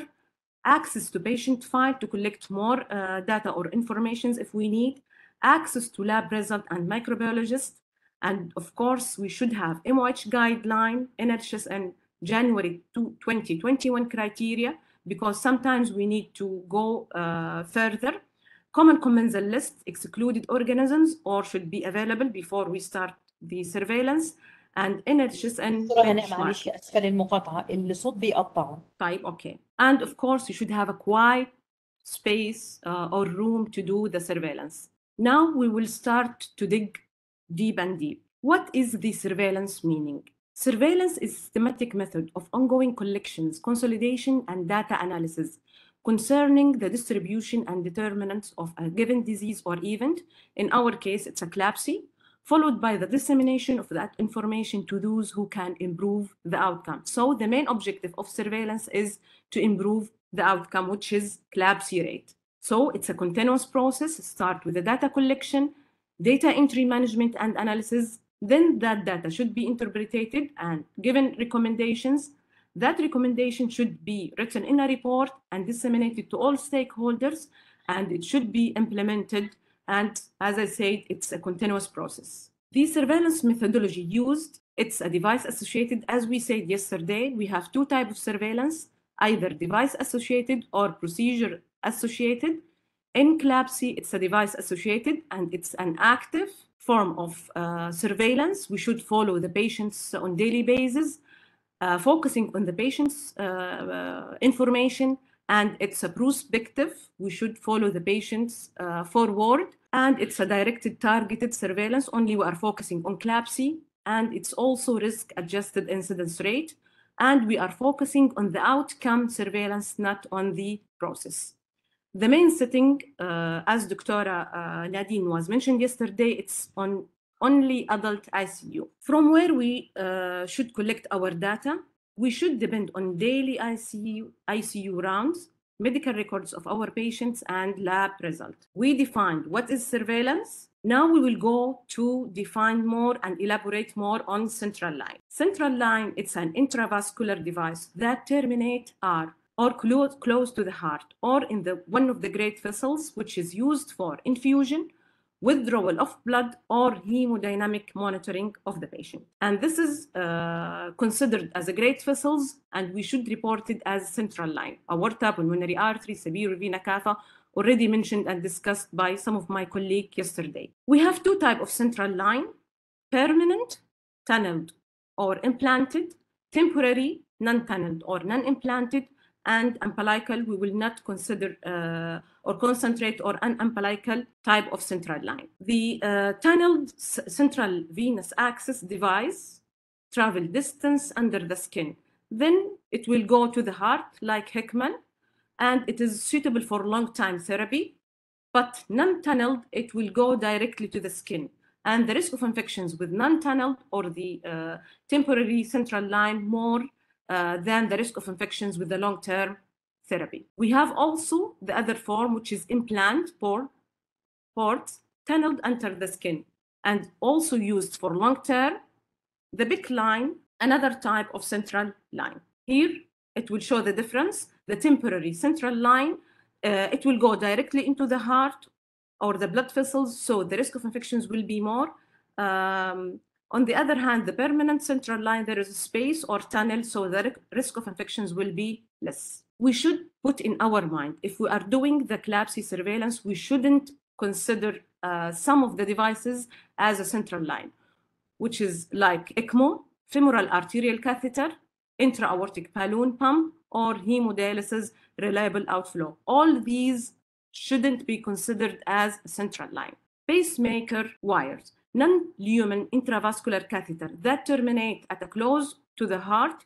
access to patient file to collect more uh, data or informations if we need, access to lab result and microbiologist, and of course, we should have MOH guideline, NHSN January 2021 criteria, because sometimes we need to go uh, further. Common commensal list, excluded organisms, or should be available before we start the surveillance. and NHSN معلش اسفل المقاطعه اللي صوت بيقطعه okay and of course you should have a quiet space uh, or room to do the surveillance now we will start to dig deep and deep. What is the surveillance meaning? Surveillance is a systematic method of ongoing collections, consolidation, and data analysis concerning the distribution and determinants of a given disease or event. In our case, it's a CLABSI, followed by the dissemination of that information to those who can improve the outcome. So the main objective of surveillance is to improve the outcome, which is CLABSI rate. So it's a continuous process. Start with the data collection, data entry management and analysis. Then that data should be interpreted and given recommendations. That recommendation should be written in a report and disseminated to all stakeholders, and it should be implemented. And as I said, it's a continuous process. The surveillance methodology used, it's a device associated. As we said yesterday, we have two types of surveillance, either device associated or procedure associated. In CLABSI, it's a device associated and it's an active form of uh, surveillance. We should follow the patients on daily basis, uh, focusing on the patient's uh, uh, information, and it's a prospective. We should follow the patients uh, forward, and it's a directed, targeted surveillance. Only we are focusing on CLABSI, and it's also risk-adjusted incidence rate, and we are focusing on the outcome surveillance, not on the process. The main setting, uh, as Dr. Uh, Nadeen was mentioned yesterday, it's on only adult ICU. From where we uh, should collect our data, we should depend on daily ICU, ICU rounds, medical records of our patients, and lab results. We defined what is surveillance. Now we will go to define more and elaborate more on central line. Central line, it's an intravascular device that terminate R or close, close to the heart or in the one of the great vessels which is used for infusion withdrawal of blood or hemodynamic monitoring of the patient. And this is uh, considered as a great vessels and we should report it as central line. Aorta pulmonary artery superior vena cava already mentioned and discussed by some of my colleagues yesterday. We have two type of central line permanent tunneled or implanted temporary non-tunneled or non-implanted and umbilical, we will not consider uh, or concentrate on an umbilical type of central line. The uh, tunneled central venous access device travel distance under the skin. Then it will go to the heart like Hickman, and it is suitable for long time therapy. But non-tunneled, it will go directly to the skin. And the risk of infections with non-tunneled or the uh, temporary central line more uh, than the risk of infections with the long-term therapy. We have also the other form, which is implant port, ports tunneled under the skin and also used for long-term. The PICC line, another type of central line. Here, it will show the difference. The temporary central line, uh, it will go directly into the heart or the blood vessels, so the risk of infections will be more. Um, on the other hand, the permanent central line, there is a space or tunnel, so the risk of infections will be less. We should put in our mind, if we are doing the CLABSI surveillance, we shouldn't consider uh, some of the devices as a central line, which is like ECMO, femoral arterial catheter, intra-aortic balloon pump, or hemodialysis reliable outflow. All these shouldn't be considered as a central line. Pacemaker wires non-lumen intravascular catheter that terminate at a close to the heart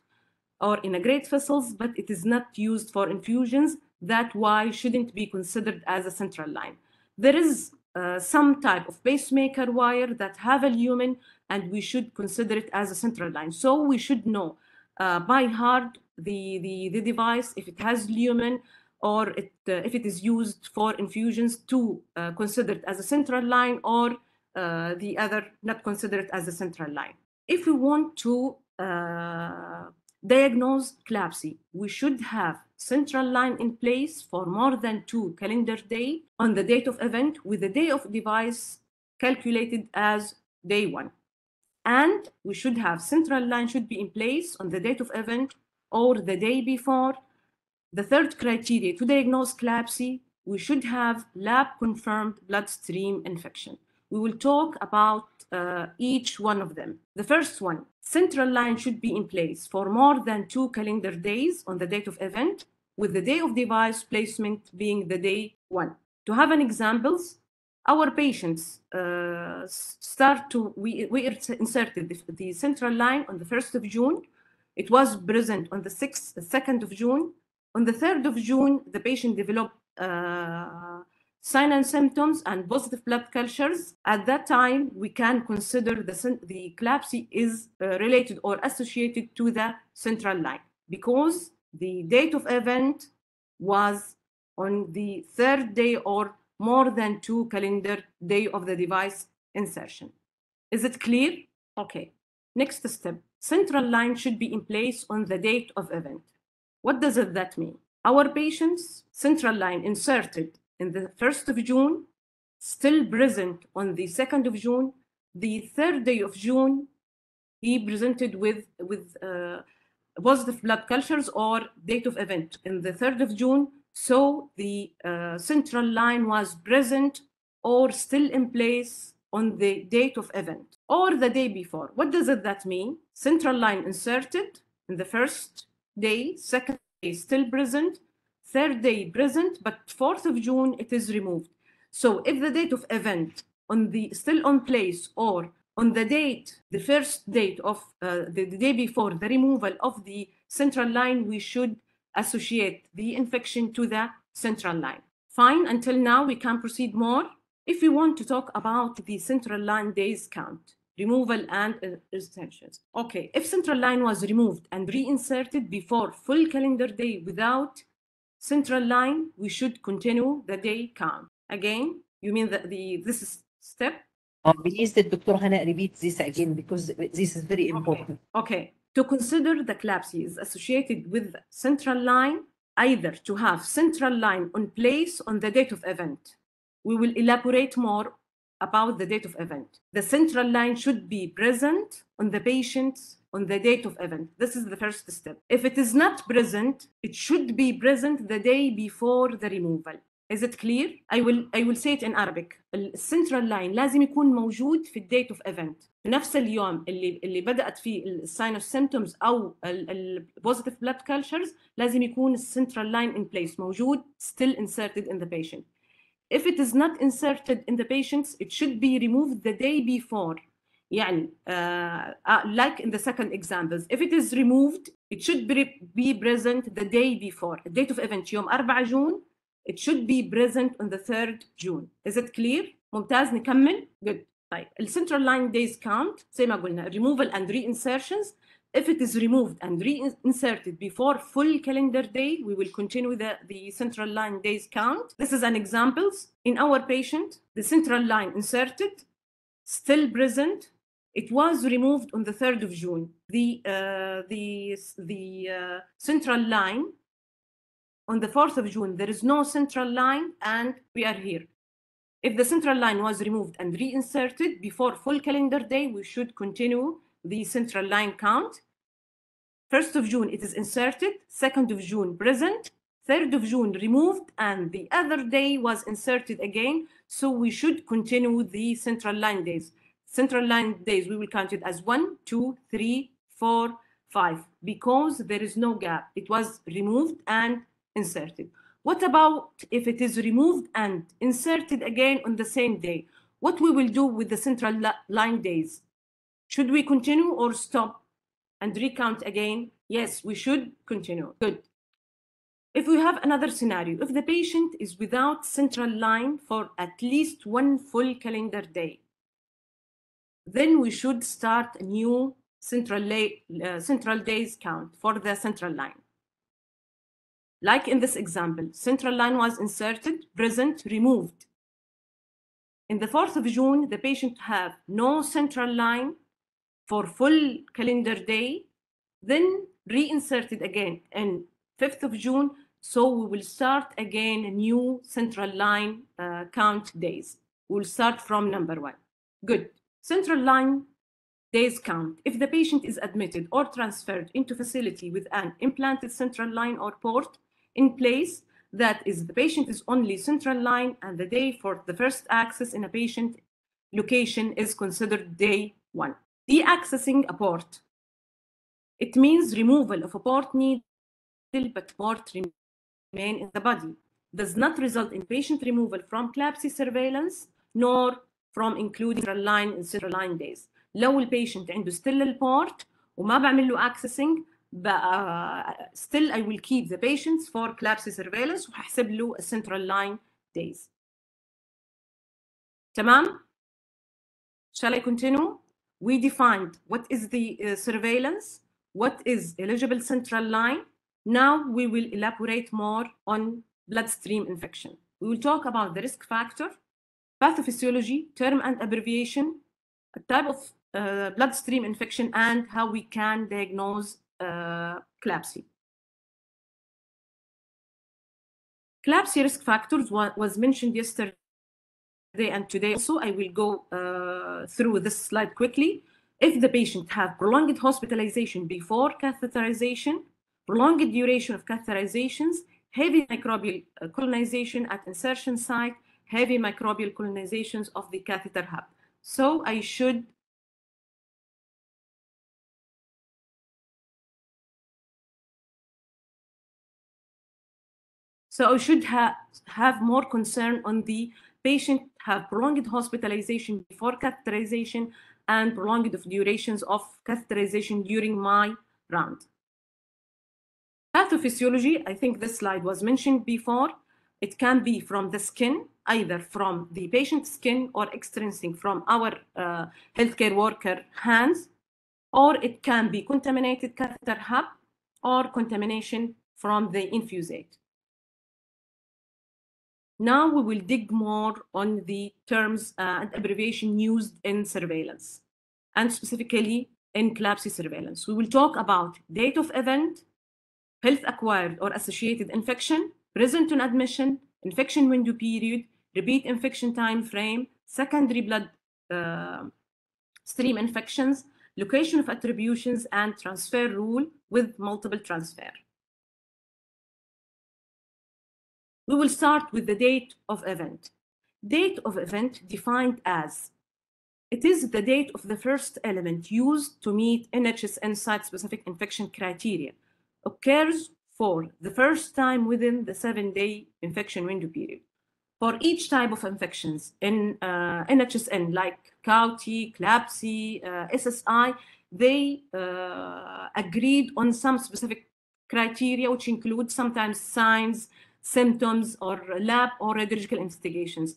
or in a great vessels, but it is not used for infusions. That why shouldn't be considered as a central line. There is uh, some type of pacemaker wire that have a lumen, and we should consider it as a central line. So we should know uh, by heart the, the, the device, if it has lumen, or it, uh, if it is used for infusions to uh, consider it as a central line or uh, the other not considered as a central line. If we want to uh, diagnose CLABSI, we should have central line in place for more than two calendar day on the date of event with the day of device calculated as day one. And we should have central line should be in place on the date of event or the day before. The third criteria to diagnose CLABSI, we should have lab confirmed bloodstream infection. We will talk about uh, each one of them. The first one, central line should be in place for more than two calendar days on the date of event, with the day of device placement being the day one. To have an examples, our patients uh, start to, we, we inserted the, the, central line on the 1st of June. It was present on the 6th, the 2nd of June. On the 3rd of June, the patient developed uh, sign and symptoms and positive blood cultures. At that time, we can consider the, the CLABSI is uh, related or associated to the central line because the date of event was on the third day or more than two calendar day of the device insertion. Is it clear? Okay. Next step. Central line should be in place on the date of event. What does that mean? Our patient's central line inserted in the 1st of June, still present on the 2nd of June, the third day of June, he presented with, with uh, positive blood cultures or date of event. In the 3rd of June, so the uh, central line was present or still in place on the date of event or the day before. What does that mean? Central line inserted in the first day, second day still present, third day present, but 4th of June it is removed. So if the date of event on the still on place or on the date, the first date of uh, the, the day before the removal of the central line, we should associate the infection to the central line. Fine, until now we can proceed more. If we want to talk about the central line days count, removal and extensions. Okay, if central line was removed and reinserted before full calendar day without central line, we should continue the day count. Again, you mean that the this is step? Uh, please, the Dr. Hanaa repeat this again because this is very important. Okay. okay to consider the CLABSI is associated with central line, either to have central line on place on the date of event. We will elaborate more about the date of event. The central line should be present on the patient on the date of event. This is the first step. If it is not present, it should be present the day before the removal. Is it clear? I will I will say it in Arabic. السنترال لاين لازم يكون موجود في الديت اوف ايفنت في نفس اليوم اللي اللي بدات فيه الساين اوف سيمتومز او البوزيتيف بلاد كلتشرز لازم يكون السنترال لاين ان بليس موجود still inserted in the patient. If it is not inserted in the patients, it should be removed the day before. يعني uh, uh, like in the second examples, if it is removed, it should be, be present the day before. The date of event يوم 4 جون it should be present on the 3rd June. Is it clear? ممتاز نكمل؟ Good. طيب السنترال line days count زي ما قلنا removal and reinsertions if it is removed and reinserted before full calendar day, we will continue the, the central line days count. This is an example. In our patient, the central line inserted, still present. it was removed on the 3rd of June. The, uh, the, the uh, central line on the 4th of June, there is no central line and we are here. If the central line was removed and reinserted before full calendar day, we should continue the central line count. 1st of June, it is inserted. 2nd of June, present. 3rd of June, removed. And the other day was inserted again. So we should continue the central line days. Central line days, we will count it as 1, 2, 3, 4, 5, because there is no gap. It was removed and inserted. What about if it is removed and inserted again on the same day? What we will do with the central line days? Should we continue or stop and recount again? Yes, we should continue. Good. If we have another scenario, if the patient is without central line for at least one full calendar day, then we should start a new central, uh, central days count for the central line. Like in this example, central line was inserted, present, removed. In the 4th of June, the patient have no central line for full calendar day, then reinserted again in 5th of June. So we will start again a new central line uh, count days. We'll start from number one. Good. Central line days count. If the patient is admitted or transferred into facility with an implanted central line or port, in place, That is, the patient is only central line and the day for the first access in a patient location is considered day one. De-accessing a port. It means removal of a port needle, but port remain in the body. Does not result in patient removal from CLABSI surveillance nor from including central line and central line days. Low patient عنده still البورت وما بعمل له accessing But still I will keep the patients for CLABSI surveillance وهحسب له central line days. تمام؟ Shall I continue? We defined what is the uh, surveillance what is eligible central line. Now we will elaborate more on bloodstream infection. We will talk about the risk factor pathophysiology, term and abbreviation, a type of uh, bloodstream infection, and how we can diagnose uh, CLABSI. CLABSI risk factors was mentioned yesterday and today. Also, I will go uh, through this slide quickly. If the patient have prolonged hospitalization before catheterization, prolonged duration of catheterizations, heavy microbial uh, colonization at insertion site, heavy microbial colonizations of the catheter hub. So I should So I should ha have more concern on the patient have prolonged hospitalization before catheterization and prolonged durations of catheterization during my round. Pathophysiology, I think this slide was mentioned before. It can be from the skin, either from the patient's skin or experiencing from our uh, healthcare worker hands, or it can be contaminated catheter hub or contamination from the infusate. Now we will dig more on the terms uh, and abbreviation used in surveillance, and specifically in CLABSI surveillance. We will talk about date of event, health-acquired or associated infection, present on admission, infection window period, repeat infection time frame, secondary blood uh, stream infections, location of attributions, and transfer rule with multiple transfer. We will start with the date of event. Date of event defined as it is the date of the first element used to meet NHSN site-specific infection criteria occurs for the first time within the seven-day infection window period. For each type of infections in uh, NHSN, like CAUTI, CLABSI, uh, SSI, they uh, agreed on some specific criteria, which include sometimes signs, symptoms, or lab or radiological investigations.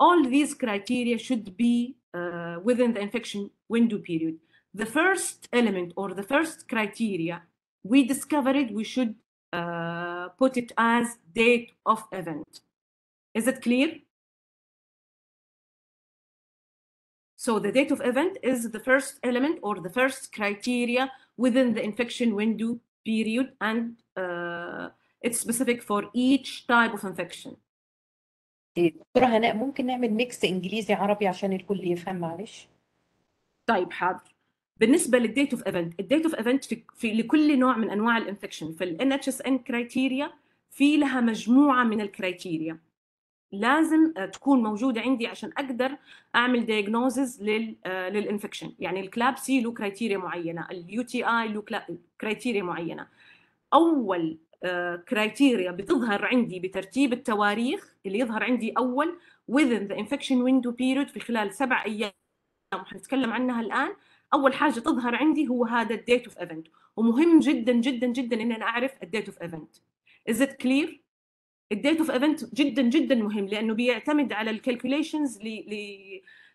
All these criteria should be uh, within the infection window period. The first element or the first criteria we discovered we should uh, put it as date of event. Is it clear? So the date of event is the first element or the first criteria within the infection window period and uh, it's specific for each type of infection. دكتورة هناء ممكن نعمل ميكس انجليزي عربي عشان الكل يفهم معلش طيب حاضر بالنسبة للديت اوف ايفنت الديت اوف ايفنت في, لكل نوع من أنواع الانفكشن في الان اتش اس ان كرايتيريا في لها مجموعة من الكرايتيريا لازم تكون موجودة عندي عشان أقدر أعمل دايجنوزز لل للانفكشن يعني الكلابسي له كرايتيريا معينة اليو تي اي له كرايتيريا معينة. أول كرايتيريا بتظهر عندي بترتيب التواريخ اللي يظهر عندي أول within the infection window period في خلال سبع أيام حنتكلم عنها الآن. أول حاجة تظهر عندي هو هذا الديت اوف ايفنت ومهم جدا جدا جدا ان أنا أعرف الديت اوف ايفنت از ات كلير الديت اوف ايفنت جدا جدا مهم لأنه بيعتمد على الكالكوليشنز ل ل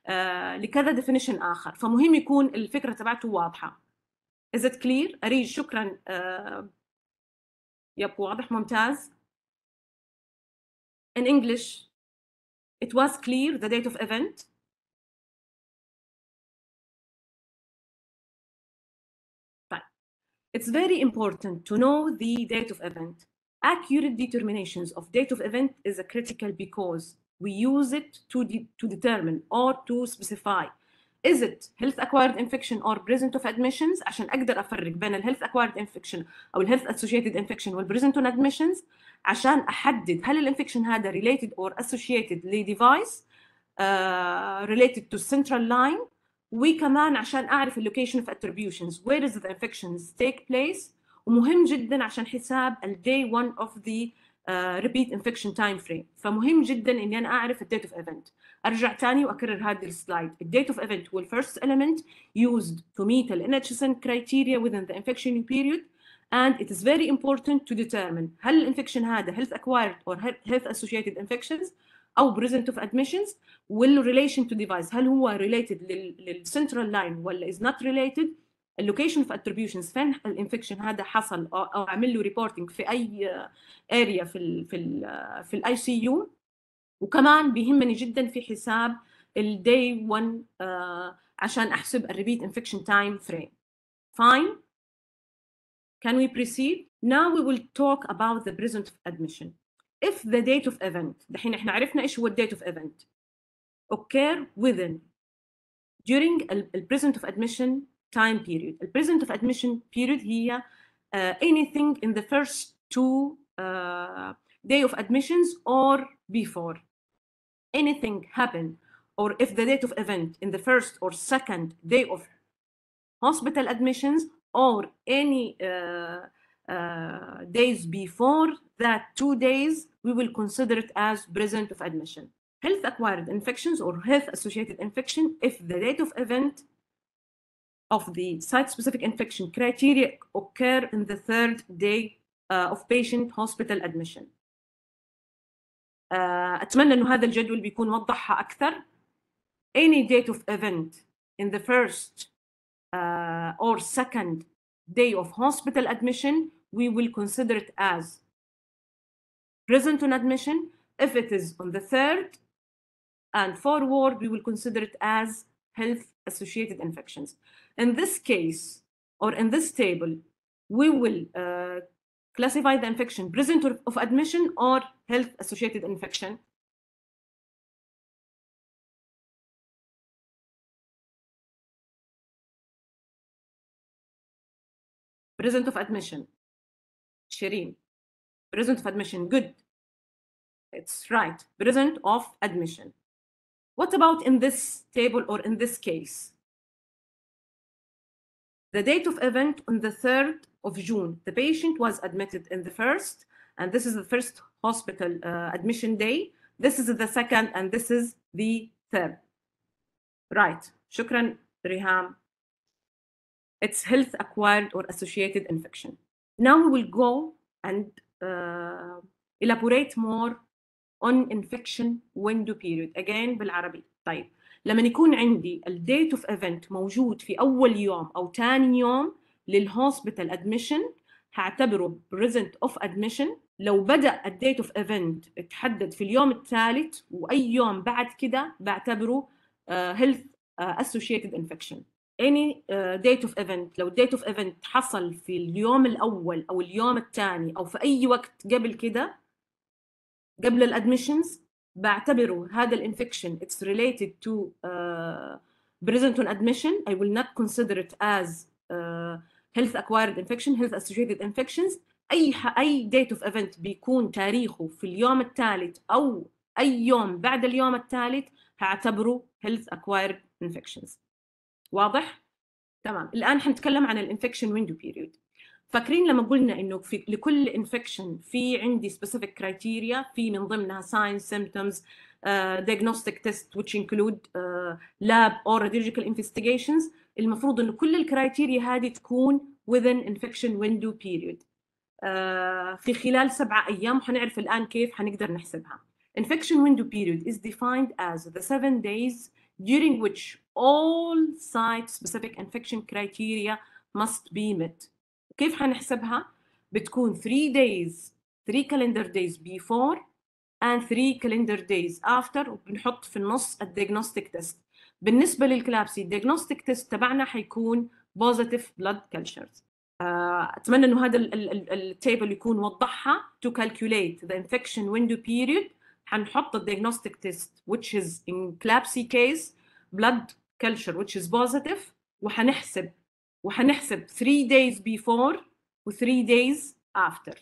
آه لكذا ديفينيشن آخر. فمهم يكون الفكرة تبعته واضحة. از ات كلير اريج شكرا آه يب واضح ممتاز. In English it was clear the date of event. It's very important to know the date of event. Accurate determinations of date of event is a critical because we use it to, de to determine or to specify is it health acquired infection or present of admissions عشان اقدر افرق بين الهيلث acquired infection او الهيلث associated infection والبريزنت on admissions عشان احدد هل الانفكشن هذا related or associated لديفايس uh, related to central line وكمان عشان اعرف اللوكيشن of attributions where is the infections take place ومهم جدا عشان حساب ال day one of the uh, repeat infection time frame فمهم جدا اني انا اعرف الديت اوف ايفنت ارجع تاني واكرر هذه السلايد الديت اوف ايفنت هو الفيرست element used to meet the NHSN criteria within the infection period and it is very important to determine هل الانفكشن هذا health acquired or health associated infections او present of admissions وال relation to device هل هو related لل, للcentral line ولا is not related اللوكيشن of attributions فين الانفكشن هذا حصل او, أو اعمل له ريبورتنج في اي اريا في ال في ال في الاي سي يو وكمان بيهمني جدا في حساب الدي 1 uh, عشان احسب الريبيت انفكشن تايم فريم fine can we proceed now we will talk about the present of admission if the date of event دحين احنا عرفنا ايش هو الديت of event occur within during the present of admission time period the present of admission period هي uh, anything in the first two uh, day of admissions or before anything happen or if the date of event in the first or second day of hospital admissions or any uh, uh, days before that two days we will consider it as present of admission health acquired infections or health associated infection if the date of event of the site specific infection criteria occur in the third day uh, of patient hospital admission أتمنى أنه هذا الجدول بيكون وضحها أكثر any date of event in the first uh, or second day of hospital admission we will consider it as present on admission. If it is on the third and forward we will consider it as health associated infections. In this case or in this table we will uh, classify the infection present of admission or health associated infection. Present of admission Shireen present of admission good it's right present of admission what about in this table or in this case the date of event on the 3rd of June. The patient was admitted in the first, and this is the first hospital uh, admission day. This is the second, and this is the third. Right. Shukran, Riham. It's health acquired or associated infection. Now we will go and uh, elaborate more on infection window period. Again بالعربي. طيب. لما يكون عندي الديت اوف ايفنت موجود في أول يوم أو ثاني يوم للهوسبيتال ادميشن هعتبره بريزنت اوف ادميشن لو بدأ الديت اوف ايفنت اتحدد في اليوم الثالث وأي يوم بعد كده بعتبره هيلث اسوشيتد انفكشن any uh, date of event لو date of event حصل في اليوم الأول أو اليوم الثاني أو في اي وقت قبل كده قبل الادميشنز بعتبره هذا الانفكشن it's related to uh, present on admission I will not consider it as uh, health acquired infection health associated infections اي اي date of event بيكون تاريخه في اليوم الثالث أو اي يوم بعد اليوم الثالث هعتبره health acquired infections واضح تمام الان حنتكلم عن الانفكشن ويندو بيريود فاكرين لما قلنا انه في لكل انفكشن في عندي specific criteria في من ضمنها symptoms uh, diagnostic test which include uh, lab or radiological investigations المفروض انه كل الكرايتيريا هذه تكون within infection window period uh, في خلال سبعة أيام وحنعرف الان كيف حنقدر نحسبها infection window period is defined as the seven days during which all site specific infection criteria must be met كيف حنحسبها؟ بتكون 3 days 3 calendar days before and 3 calendar days after وبنحط في النص الديagnostic test بالنسبة للكلابسي الديagnostic test تبعنا حيكون positive blood cultures أتمنى إنه هذا التيبل يكون وضحها to calculate the infection window period حنحط الديagnostic test which is in CLABSI case blood culture which is positive وحنحسب وحنحسب 3 days before و 3 days after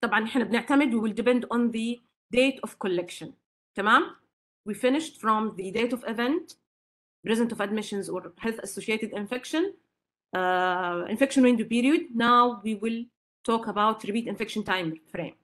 طبعا احنا بنعتمد we will depend on the date of collection تمام we finished from the date of event present of admissions or health associated infection uh, infection window period now we will talk about repeat infection time frame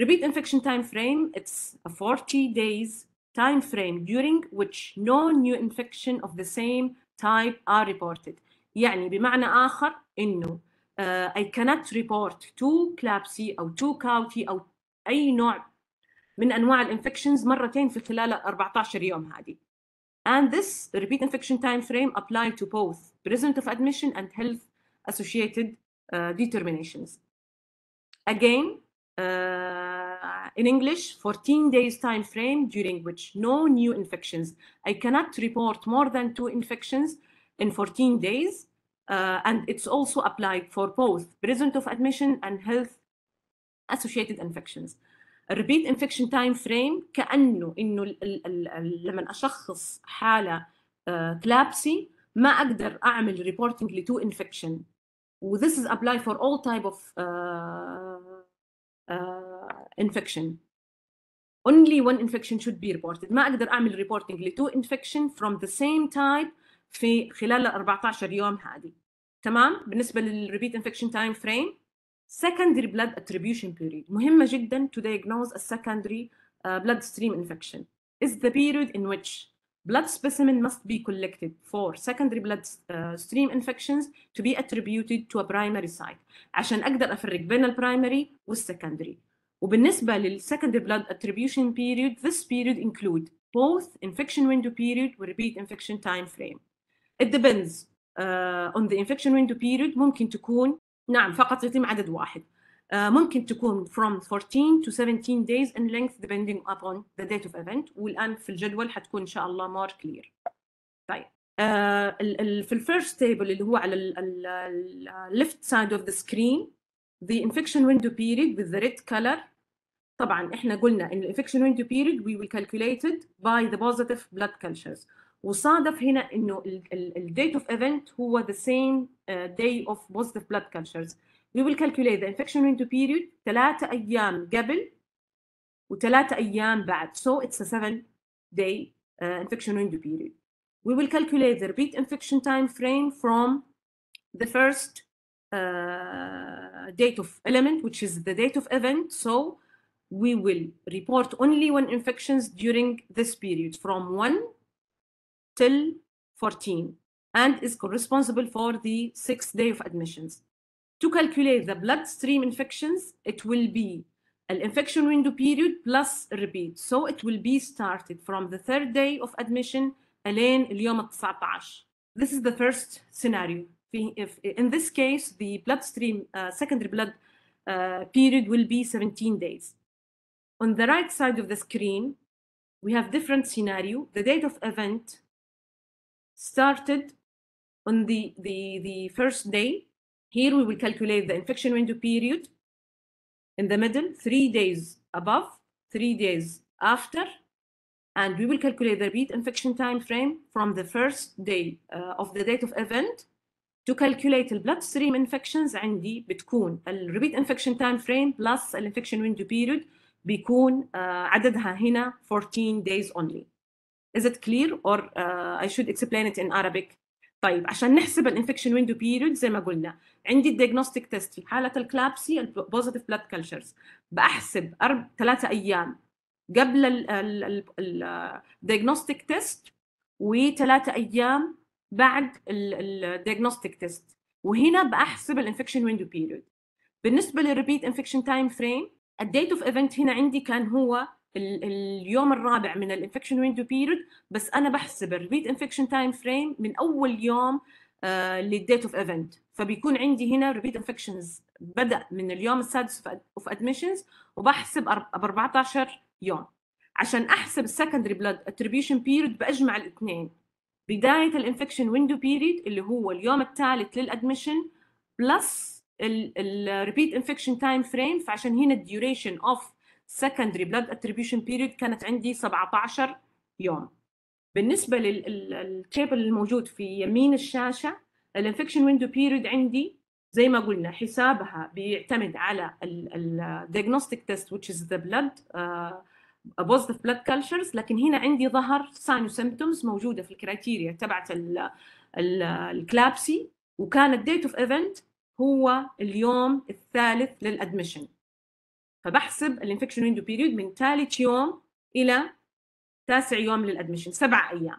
repeat infection time frame it's a 40 days time frame during which no new infection of the same type are reported يعني بمعنى آخر إنه uh, I cannot report to CLABSI أو to COUTI أو أي نوع من أنواع الانفكشنز مرتين في خلال 14 يوم هذه and this the repeat infection time frame apply to both present of admission and health associated uh, determinations again uh, in English 14 days time frame during which no new infections I cannot report more than two infections in 14 days uh, and it's also applied for both present of admission and health associated infections repeat infection time frame كأنه إنه ال ال ال لما أشخص حالة كلابسي ما أقدر أعمل reporting ل two infection و this is apply for all infection only one infection should be reported ما أقدر أعمل reporting ل two infection from the same type في خلال ال 14 يوم هذه تمام بالنسبة للريبيت انفكشن تايم فريم secondary blood attribution period مهمة جدا to diagnose a secondary uh, bloodstream infection is the period in which blood specimen must be collected for secondary blood uh, stream infections to be attributed to a primary site عشان أقدر أفرق بين البرايمري والسكندري وبالنسبة للsecondary blood attribution period this period include both infection window period و repeat infection time frame it depends uh, on the infection window period ممكن تكون نعم فقط يتم عدد واحد uh, ممكن تكون from 14 to 17 days in length depending upon the date of event والآن في الجدول حتكون إن شاء الله more clear طيب uh, ال ال في الفيرست تيبل اللي هو على ال ال left side of the screen the infection window period with the red color طبعا احنا قلنا ان infection window period we will calculate it by the positive blood cultures وصادف هنا انه ال date of event هو the same uh, day of positive blood cultures we will calculate the infection window period ثلاثة أيام قبل وثلاثة أيام بعد so it's a seven day uh, infection window period we will calculate the repeat infection time frame from the first uh, date of element which is the date of event so we will report only one infections during this period from 1 till 14 and is responsible for the sixth day of admissions. To calculate the bloodstream infections, it will be an infection window period plus a repeat. So it will be started from the third day of admission ألين اليوم 19. This is the first scenario. If, in this case, the bloodstream uh, secondary blood uh, period will be 17 days. On the right side of the screen, we have different scenario. The date of event started on the, the, the first day. Here we will calculate the infection window period. In the middle, three days above, three days after, and we will calculate the repeat infection time frame from the first day uh, of the date of event to calculate the bloodstream infections عندي بتكون ال repeat infection time frame plus ال infection window period بيكون uh, عددها هنا 14 days only. Is it clear or uh, I should explain it in Arabic? طيب عشان نحسب الانفكشن ويندو بيريود زي ما قلنا عندي الديagnostic تيست في حالة الكلابسي البوزيتيف بلاد كلتشرز بحسب أرب... ثلاثة أيام قبل الديagnostic تيست وثلاثة أيام بعد الديagnostic تيست وهنا بحسب الانفكشن ويندو بيريود بالنسبة للريبيت انفكشن تايم فريم الديت اوف ايفنت هنا عندي كان هو اليوم الرابع من الانفكشن ويندو بيريود بس أنا بحسب الريبيت انفكشن تايم فريم من أول يوم للديت اوف ايفنت فبيكون عندي هنا ريبيت انفكشنز بدأ من اليوم السادس اوف ادميشنز وبحسب ب 14 يوم. عشان أحسب السكندري بلاد اتريبيوشن بيريود بأجمع الاثنين. بداية الانفكشن ويندو بيريود اللي هو اليوم الثالث للادميشن بلس الريبيت انفكشن تايم فريم فعشان هنا الديوريشن اوف secondary blood attribution period كانت عندي 17 يوم. بالنسبة للتيبل الموجود في يمين الشاشة الانفكشن ويندو بيريد عندي زي ما قلنا حسابها بيعتمد على الديagnostic تيست which is the blood uh, positive blood cultures. لكن هنا عندي ظهر sign وسيمبتومز موجودة في الكرايتيريا تبعت الكلابسي وكان الديت اوف ايفنت هو اليوم الثالث للادميشن فبحسب الانفكشن ويندو بيريود من ثالث يوم إلى تاسع يوم للادميشن سبع أيام.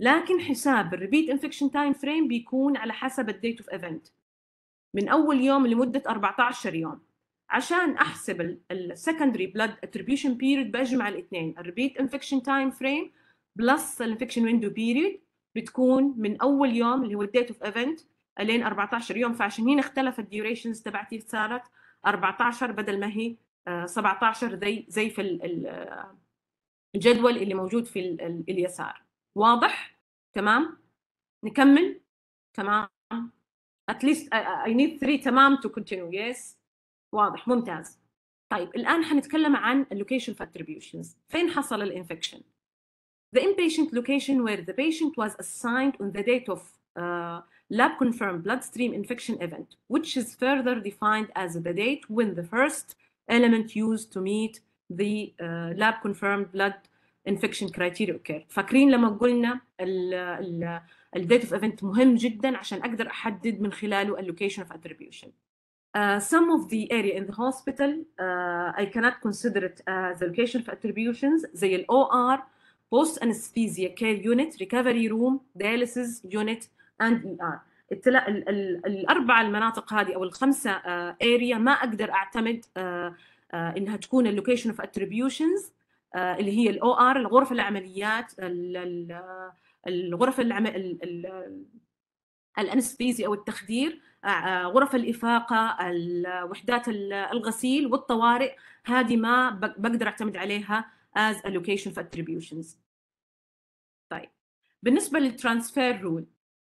لكن حساب الريبيت انفكشن تايم فريم بيكون على حسب الديت اوف ايفنت من أول يوم لمدة 14 يوم. عشان أحسب السكندري بلاد اتريبيوشن بيريود بجمع الاثنين الريبيت انفكشن تايم فريم بلس الانفكشن ويندو بيريود بتكون من أول يوم اللي هو الديت اوف ايفنت لين 14 يوم فعشان هنا اختلفت الديوريشنز تبعتي صارت 14 بدل ما هي 17 زي زي في الجدول اللي موجود في اليسار. واضح؟ تمام؟ نكمل؟ تمام؟ At least I need three تمام؟ to continue. Yes. واضح. ممتاز. طيب الآن حنتكلم عن location of attributions. فين حصل الانفكشن the inpatient location where the patient was assigned on the date of uh, lab confirmed bloodstream infection event which is further defined as the date when the first element used to meet the uh, lab confirmed blood infection criteria occurred فاكرين لما قلنا الديت اوف ايفنت مهم جدا عشان اقدر احدد من خلاله اللوكيشن اوف attribution Uh, some of the area in the hospital uh, I cannot consider it as the location of attributions زي ال OR post anesthesia care unit recovery room dialysis unit التلا... ال... ال... الأربع المناطق هذه أو الخمسة اريا uh, ما أقدر أعتمد إنها تكون اللوكيشن اوف اتريبيوشنز اللي هي الاو ار الغرف العمليات الغرف الانستيزي أو التخدير غرف الإفاقة وحدات الغسيل والطوارئ هذه ما بقدر أعتمد عليها as a location for attributions. طيب. بالنسبة للترانسفير رول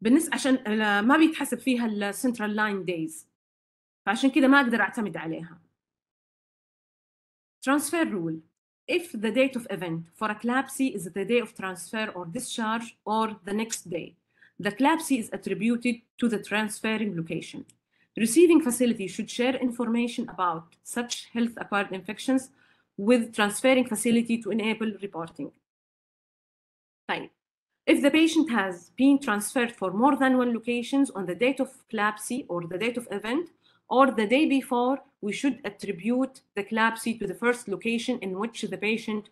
بالنسبة عشان ما بيتحسب فيها السنترال لاين دايز فعشان كده ما أقدر اعتمد عليها transfer rule if the date of event for a CLABSI is the day of transfer or discharge or the next day the CLABSI is attributed to the transferring location receiving facility should share information about such health acquired infections with transferring facility to enable reporting طيب If the patient has been transferred for more than one locations on the date of CLABSI or the date of event or the day before, we should attribute the CLABSI to the first location in which the patient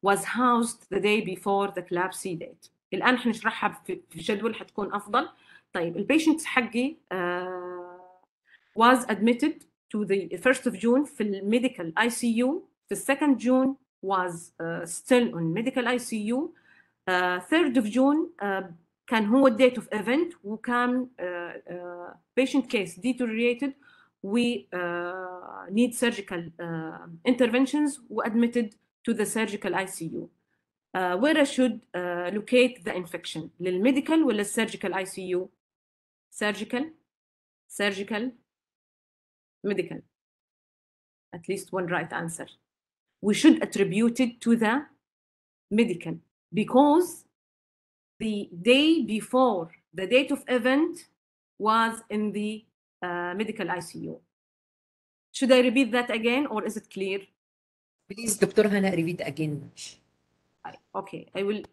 was housed the day before the CLABSI date. الآن حنشرحها في جدول حتكون أفضل. طيب البيشنت حقي uh, was admitted to the 1st of June في الميديكال ICU. The 2nd June was uh, still on medical ICU. Uh, 3rd of June uh, كان هو الديت اوف ايفنت وكان uh, patient case deteriorated we uh, need surgical uh, interventions admitted to the surgical ICU uh, where I should uh, locate the infection للميديكال ولا surgical ICU surgical surgical medical at least one right answer we should attribute it to the medical because the day before the date of event was in the uh, medical ICU. Should I repeat that again or is it clear? Please, Dr. Hanaa, repeat again. Okay, I will.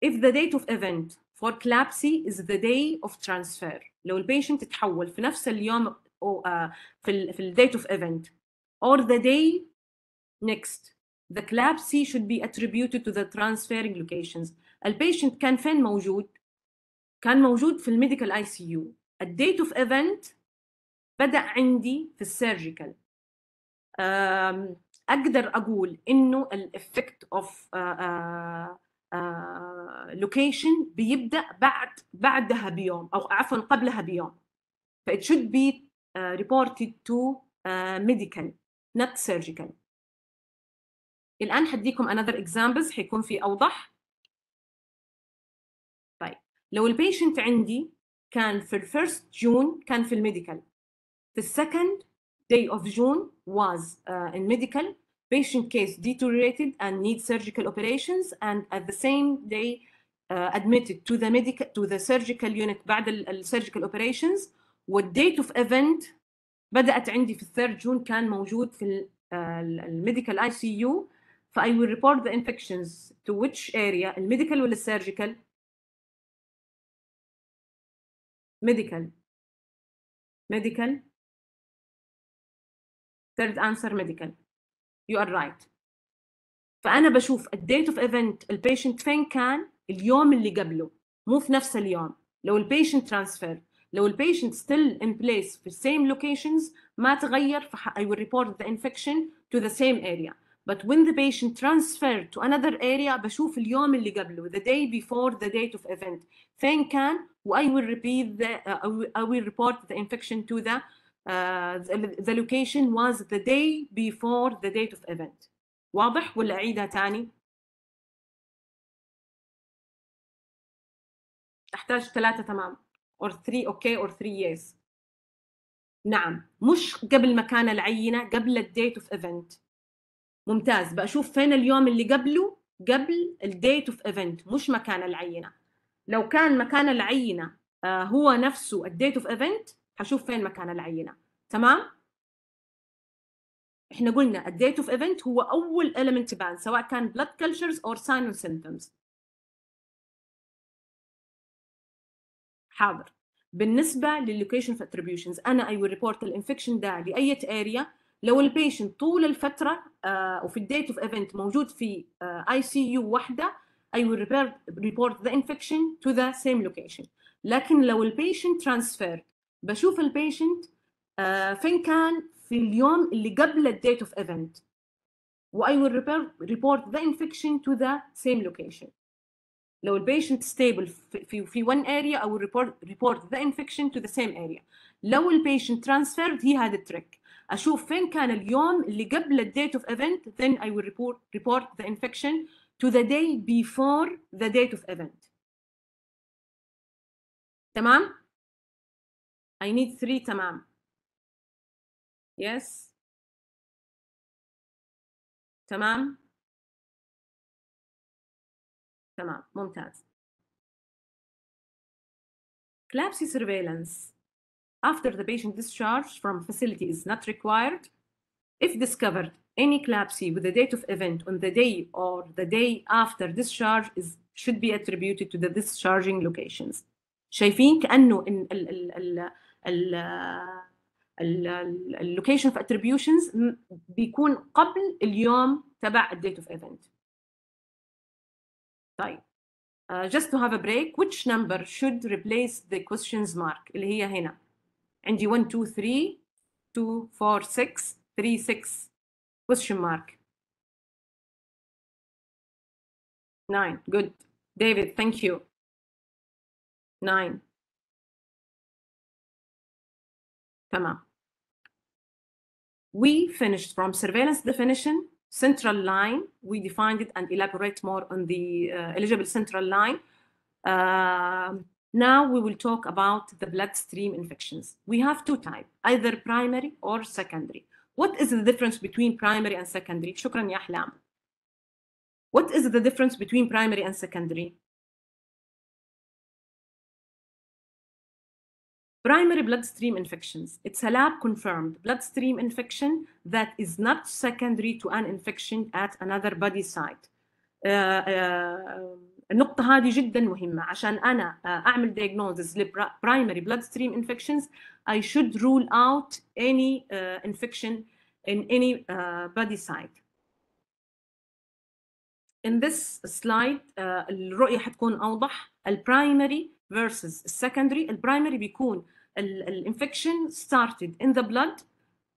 If the date of event for CLABSI is the day of transfer, لو البيشنت تحول في نفس اليوم أو في في ال date of event or the day next the CLABSI should be attributed to the transferring locations. البيشنت كان فين موجود؟ كان موجود في الميديكال آي سي يو. الديت اوف ايفنت بدأ عندي في السيرجيكال. أقدر أقول إنه الافكت اوف لوكيشن بيبدأ بعد بعدها بيوم أو عفوا قبلها بيوم. It should be uh, reported to uh, medical not surgical. الان حديكم another examples حيكون في اوضح طيب لو البيشنت عندي كان في الفيرست جون كان في الميديكال في السكند day of June was uh, in medical patient case deteriorated and need surgical operations and at the same day uh, admitted to the medical to the surgical unit بعد ال surgical operations والديت اوف ايفنت بدات عندي في الثيرد جون كان موجود في الميديكال اي سي يو فاي will report the infections to which area الميديكال ولا السيرجيكال medical medical third answer medical you are right فانا بشوف الديت اوف ايفنت البيشنت فين كان اليوم اللي قبله مو في نفس اليوم لو البيشنت ترانسفير لو البيشنت still in place في same locations ما تغير ف I will report the infection to the same area But when the patient transferred to another area بشوف اليوم اللي قبله the day before the date of event فين كان و I will repeat the uh, I, will, report the infection to the uh, the, the location was the day before the date of event واضح ولا أعيدها تاني؟ أحتاج ثلاثة تمام or three okay or three yes نعم مش قبل مكان العينة قبل الديت اوف ايفنت ممتاز. بشوف فين اليوم اللي قبله قبل الديت اوف ايفنت مش مكان العينة. لو كان مكان العينة آه هو نفسه الديت اوف ايفنت حشوف فين مكان العينة. تمام؟ إحنا قلنا الديت اوف ايفنت هو أول element تبان سواء كان blood cultures or sign and symptoms. حاضر. بالنسبة لللوكيشن في اتريبيوشنز أنا اي ويل ريبورت الانفكشن ده لأي اريا لو البيشنت طول الفترة آه وفي الديت اوف ايفنت موجود في اي سي يو واحدة اي ويل ريبورت ذا انفكشن تو ذا سيم لوكيشن لكن لو البيشنت ترانسفير بشوف البيشنت آه فين كان في اليوم اللي قبل الديت اوف ايفنت واي ويل ريبورت ذا انفكشن تو ذا سيم لوكيشن لو البيشنت ستيبل في في one area I will report report the infection to the same area. لو البيشنت transferred هي هذا التريك اشوف فين كان اليوم اللي قبل الديت اوف event then I will report report the infection to the day before the date of event تمام I need three تمام yes تمام تمام ممتاز CLABSI surveillance after the patient discharge from facility is not required if discovered any CLABSI with the date of event on the day or the day after discharge is should be attributed to the discharging locations شايفين كأنه إن ال ال ال ال اللوكيشن في attributions بيكون قبل اليوم تبع الديت اوف ايفنت طيب uh, just to have a break which number should replace the questions mark اللي هي هنا and you want two, three, two, four, six, three, six. Question mark. Nine. Good. David, thank you. Nine. Tamam. We finished from surveillance definition, central line. We defined it and elaborate more on the uh, eligible central line. Uh, now we will talk about the bloodstream infections. We have two types, either primary or secondary. What is the difference between primary and secondary? شكرا يا أحلام. What is the difference between primary and secondary? Primary bloodstream infections. It's a lab confirmed bloodstream infection that is not secondary to an infection at another body site. Uh, uh, النقطة هذه جدا مهمة عشان أنا uh, أعمل diagnosis primary bloodstream infections I should rule out any infection in any body site. In this slide الرؤية حتكون أوضح البرايمري versus السكندري البرايمري بيكون الانفكشن started in the blood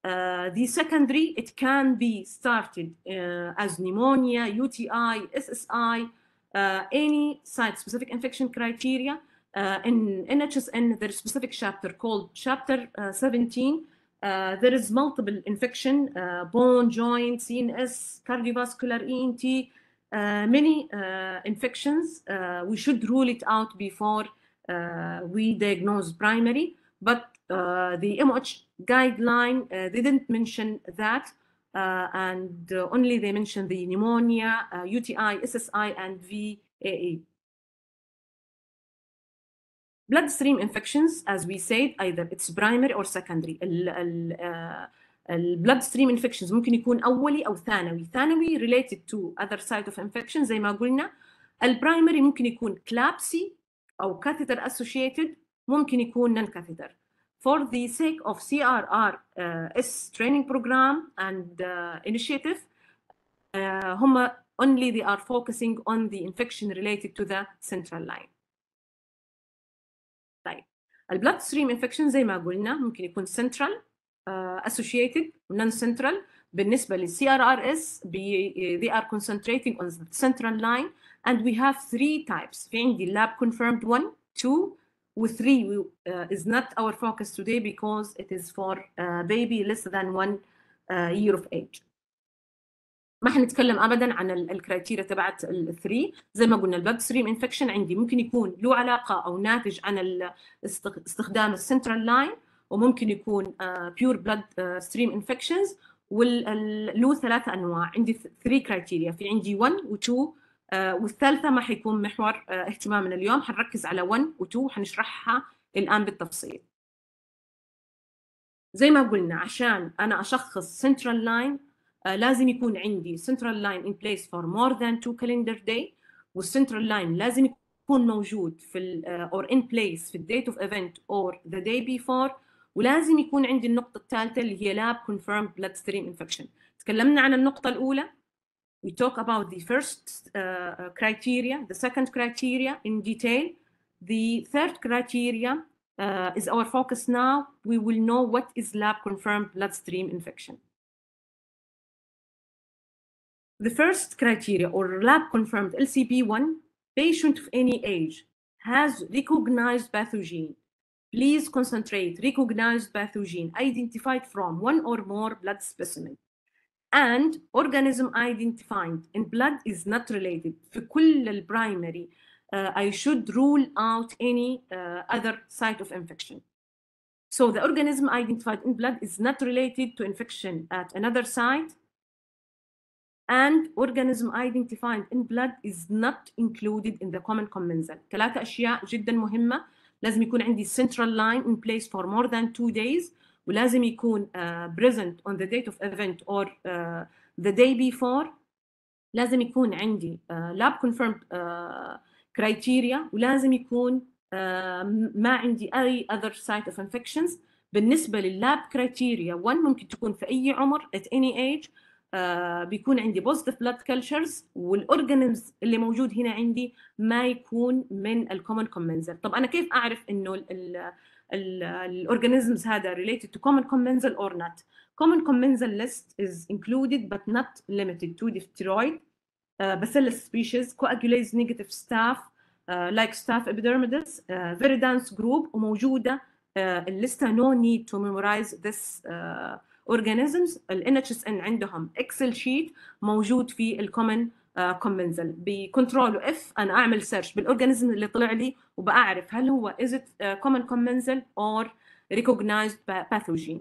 uh, the secondary it can be started uh, as pneumonia UTI SSI uh, any site specific infection criteria uh, in NHSN there is a specific chapter called chapter uh, 17 uh, there is multiple infection bone joint CNS cardiovascular ENT many infections we should rule it out before we diagnose primary but uh, the MOH guideline uh, didn't mention that. uh, and uh, only they mention the pneumonia, uh, UTI, SSI, and VAE. Bloodstream infections, as we said, either it's primary or secondary. ال ال uh, البلودستريم انفكشنز ممكن يكون اولي او ثانوي ثانوي related to other site of infection زي ما قلنا البرايمري ممكن يكون كلابسي او catheter associated ممكن يكون non catheter for the sake of CRR uh, S training program and uh, initiative uh, هم only they are focusing on the infection related to the central line طيب البلاد ستريم انفكشن زي ما قلنا ممكن يكون central uh, associated non central بالنسبه للسي ار ار اس they are concentrating on the central line and we have three types في عندي lab confirmed one two و three we, uh, is not our focus today because it is for uh, baby less than one uh, year of age. ما حنتكلم ابدا عن الكرايتيريا تبعت الثري زي ما قلنا البلد ستريم انفكشن عندي. ممكن يكون له علاقة أو ناتج عن استخدام السنترال لاين وممكن يكون بيور بلاد ستريم انفكشنز وله ثلاثة أنواع. عندي 3 كرايتيريا في عندي 1 و2 والثالثة ما حيكون محور uh, اهتمامنا اليوم. حنركز على 1 و2 وحنشرحها الآن بالتفصيل. زي ما قلنا عشان أنا أشخص central line uh, لازم يكون عندي central line in place for more than two calendar day والcentral line لازم يكون موجود في ال, or in place في ال date of event or the day before ولازم يكون عندي النقطة الثالثة اللي هي lab confirmed bloodstream infection. تكلمنا عن النقطة الأولى؟ We talk about the first uh, criteria the second criteria in detail. The third criteria uh, is our focus now. We will know what is lab confirmed bloodstream infection. The first criteria or lab confirmed LCB1 patient of any age has recognized pathogen. Please concentrate recognized pathogen identified from one or more blood specimen and organism identified in blood is not related في كل البرايمري uh, I should rule out any uh, other site of infection so the organism identified in blood is not related to infection at another site and organism identified in blood is not included in the common commensal ثلاثة أشياء جدا مهمة لازم يكون عندي central line in place for more than two days ولازم يكون بريزنت اون ذا ديت اوف ايفنت اور ذا داي بيفور لازم يكون عندي لاب كونفيرم كرايتيريا ولازم يكون آه، ما عندي اي اذر سايت اوف انفكشنز بالنسبة لللاب كرايتيريا 1 ممكن تكون في أي عمر ات اني ايج بيكون عندي بوزيتيف بلاد كلتشرز والاورجانيزم اللي موجود هنا عندي ما يكون من الكومن كومنزر طب أنا كيف أعرف إنه الاورجانيزمز هذا related to common commensal or not. Common commensal list is included but not limited to diphtheroid uh, bacillus species coagulase negative staph uh, like staph epidermidis uh, viridans group وموجوده uh, الليسته no need to memorize this uh, organisms. ال NHSN عندهم excel sheet موجود في الكومن كومنزل بكنترول اف أنا اعمل سيرش بالاورجانيزم اللي طلع لي وبعرف هل هو it uh, common commensal or recognized pathogen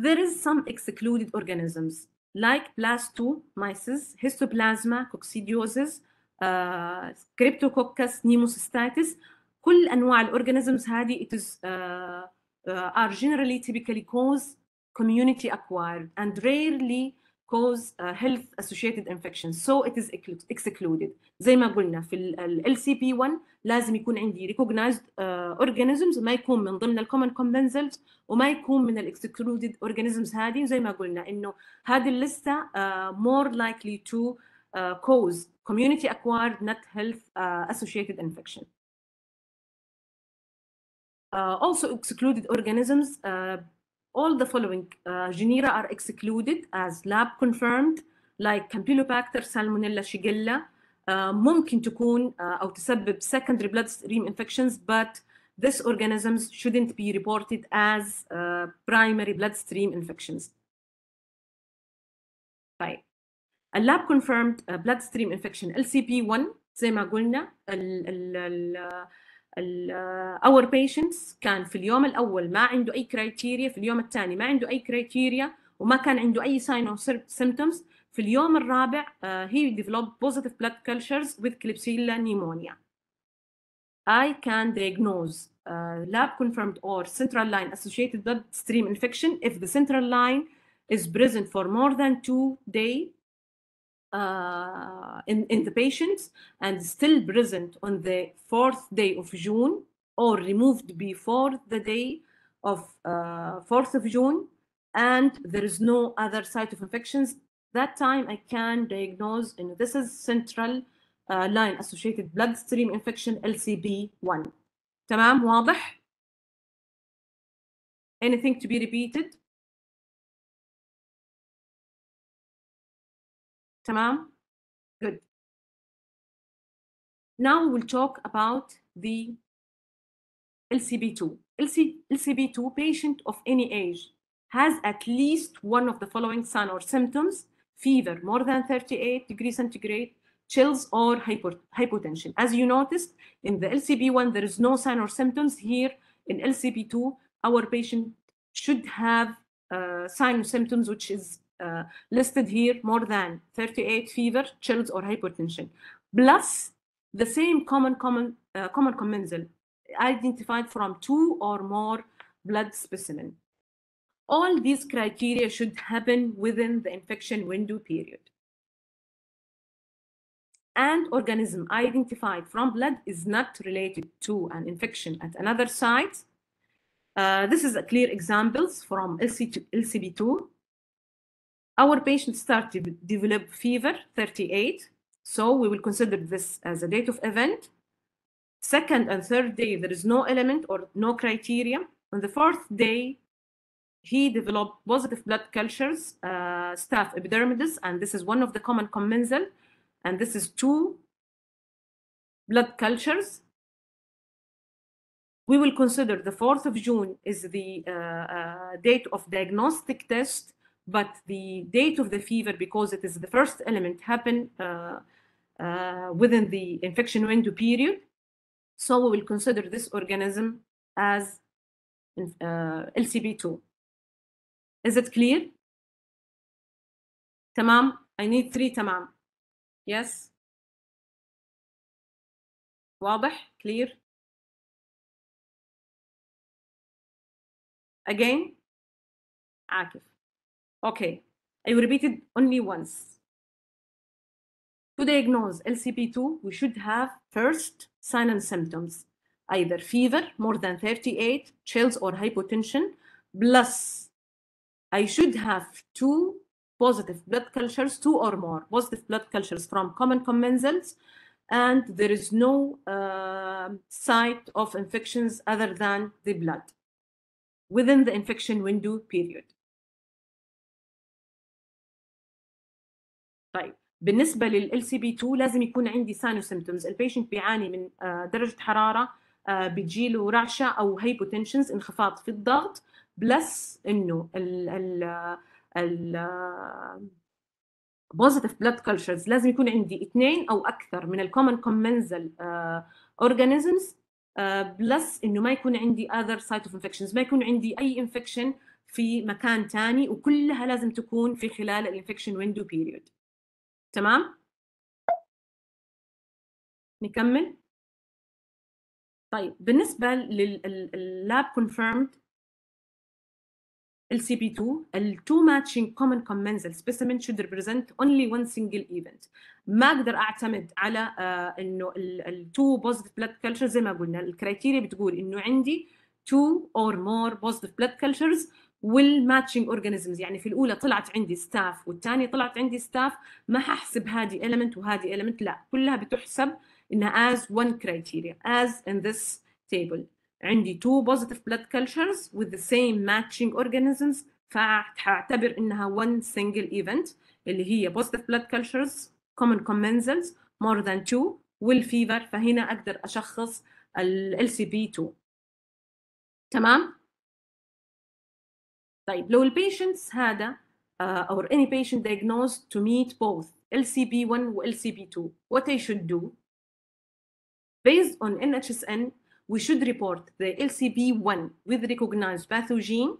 there is some excluded organisms like blastomyces, histoplasma, coccidiosis, uh, cryptococcus, pneumocystis كل انواع الاورجانيزمز هذه it is uh, uh, are generally typically cause community acquired and rarely cause uh, health associated infections. So it is excluded. زي ما قلنا في ال LCB1 لازم يكون عندي recognized uh, organisms ما يكون من ضمن common commensals وما يكون من excluded organisms هذه. زي ما قلنا انه هذه اللستة uh, more likely to uh, cause community acquired not health uh, associated infection. Uh, also excluded organisms uh, all the following uh, genera are excluded as lab confirmed like Campylobacter, Salmonella, Shigella. ممكن تكون أو تسبب secondary bloodstream infections but these organisms shouldn't be reported as uh, primary bloodstream infections. طيب lab-confirmed uh, bloodstream infection LCB1 زي ما قلنا ال ال ال uh, our patients كان في اليوم الأول ما عنده أي كرايتيريا في اليوم الثاني ما عنده أي كرايتيريا وما كان عنده أي sign or symptoms في اليوم الرابع uh, he developed positive blood cultures with Klebsiella pneumonia. I can diagnose uh, lab confirmed or central line associated bloodstream infection if the central line is present for more than two days uh, in, in the patients and still present on the fourth day of June or removed before the day of uh, 4th of June and there is no other site of infections that time I can diagnose and this is central uh, line associated bloodstream infection LCB1 تمام واضح anything to be repeated تمام good now we will talk about the LCB2 LC, LCB2 patient of any age has at least one of the following sign or symptoms fever more than 38 degrees centigrade chills or hypo, hypotension as you noticed in the LCB1 there is no sign or symptoms here in LCB2 our patient should have uh, sign or symptoms which is uh, listed here more than 38 fever chills or hypertension plus the same common common uh, common commensal identified from two or more blood specimen all these criteria should happen within the infection window period and organism identified from blood is not related to an infection at another site. Uh, this is a clear examples from LC LCB2. Our patient started to develop fever 38, so we will consider this as a date of event. Second and third day, there is no element or no criteria. On the fourth day, he developed positive blood cultures, uh, staph epidermidis, and this is one of the common commensal and this is two blood cultures. We will consider the 4th of June is the uh, uh, date of diagnostic test, but the date of the fever, because it is the first element, happen uh, within the infection window period. So we will consider this organism as LCB2. Is it clear? Tamam. I need three tamam. Yes. واضح? Clear? Again? عاكف. Okay. I will repeat it only once. To diagnose LCB2, we should have first sign and symptoms, either fever more than 38, chills or hypotension, plus I should have two positive blood cultures, two or more positive blood cultures from common commensals, and there is no uh, site of infections other than the blood within the infection window period. طيب بالنسبة لل LCB2 لازم يكون عندي ساينو سيمتومز البيشنت بيعاني من درجة حرارة بتجيله رعشة أو هايبوتنشنز انخفاض في الضغط بلس إنه ال ال ال positive blood cultures. لازم يكون عندي اثنين أو أكثر من الكومن organisms uh, بلس إنه ما يكون عندي other site of infections. ما يكون عندي أي infection في مكان ثاني وكلها لازم تكون في خلال الانفكشن ويندو بيريود تمام؟ نكمل. طيب بالنسبة لللاب كونفيرمد السي بي 2 التو ماتشنج كومن كومنزل سبيسيمن شود ريبريزنت اونلي وان سنجل ايفنت ما أقدر أعتمد على uh, إنه التو بوزيتيف بلاد كلتشر زي ما قلنا. الكرايتيريا بتقول إنه عندي two or more positive blood cultures والماتشنج اورجانيزمز يعني في الاولى طلعت عندي ستاف والثانيه طلعت عندي ستاف ما ححسب هذه element وهذه element لا كلها بتحسب انها as one criteria as in this table عندي two positive blood cultures with the same matching organisms فهعتبر انها one single event اللي هي positive blood cultures common commensals more than two والفيفر فهنا أقدر اشخص ال LCP2 تمام طيب لو البيشنتس هذا or any patient diagnosed to meet both LCB1 و LCB2 what they should do? Based on NHSN we should report the LCB1 with recognized pathogen.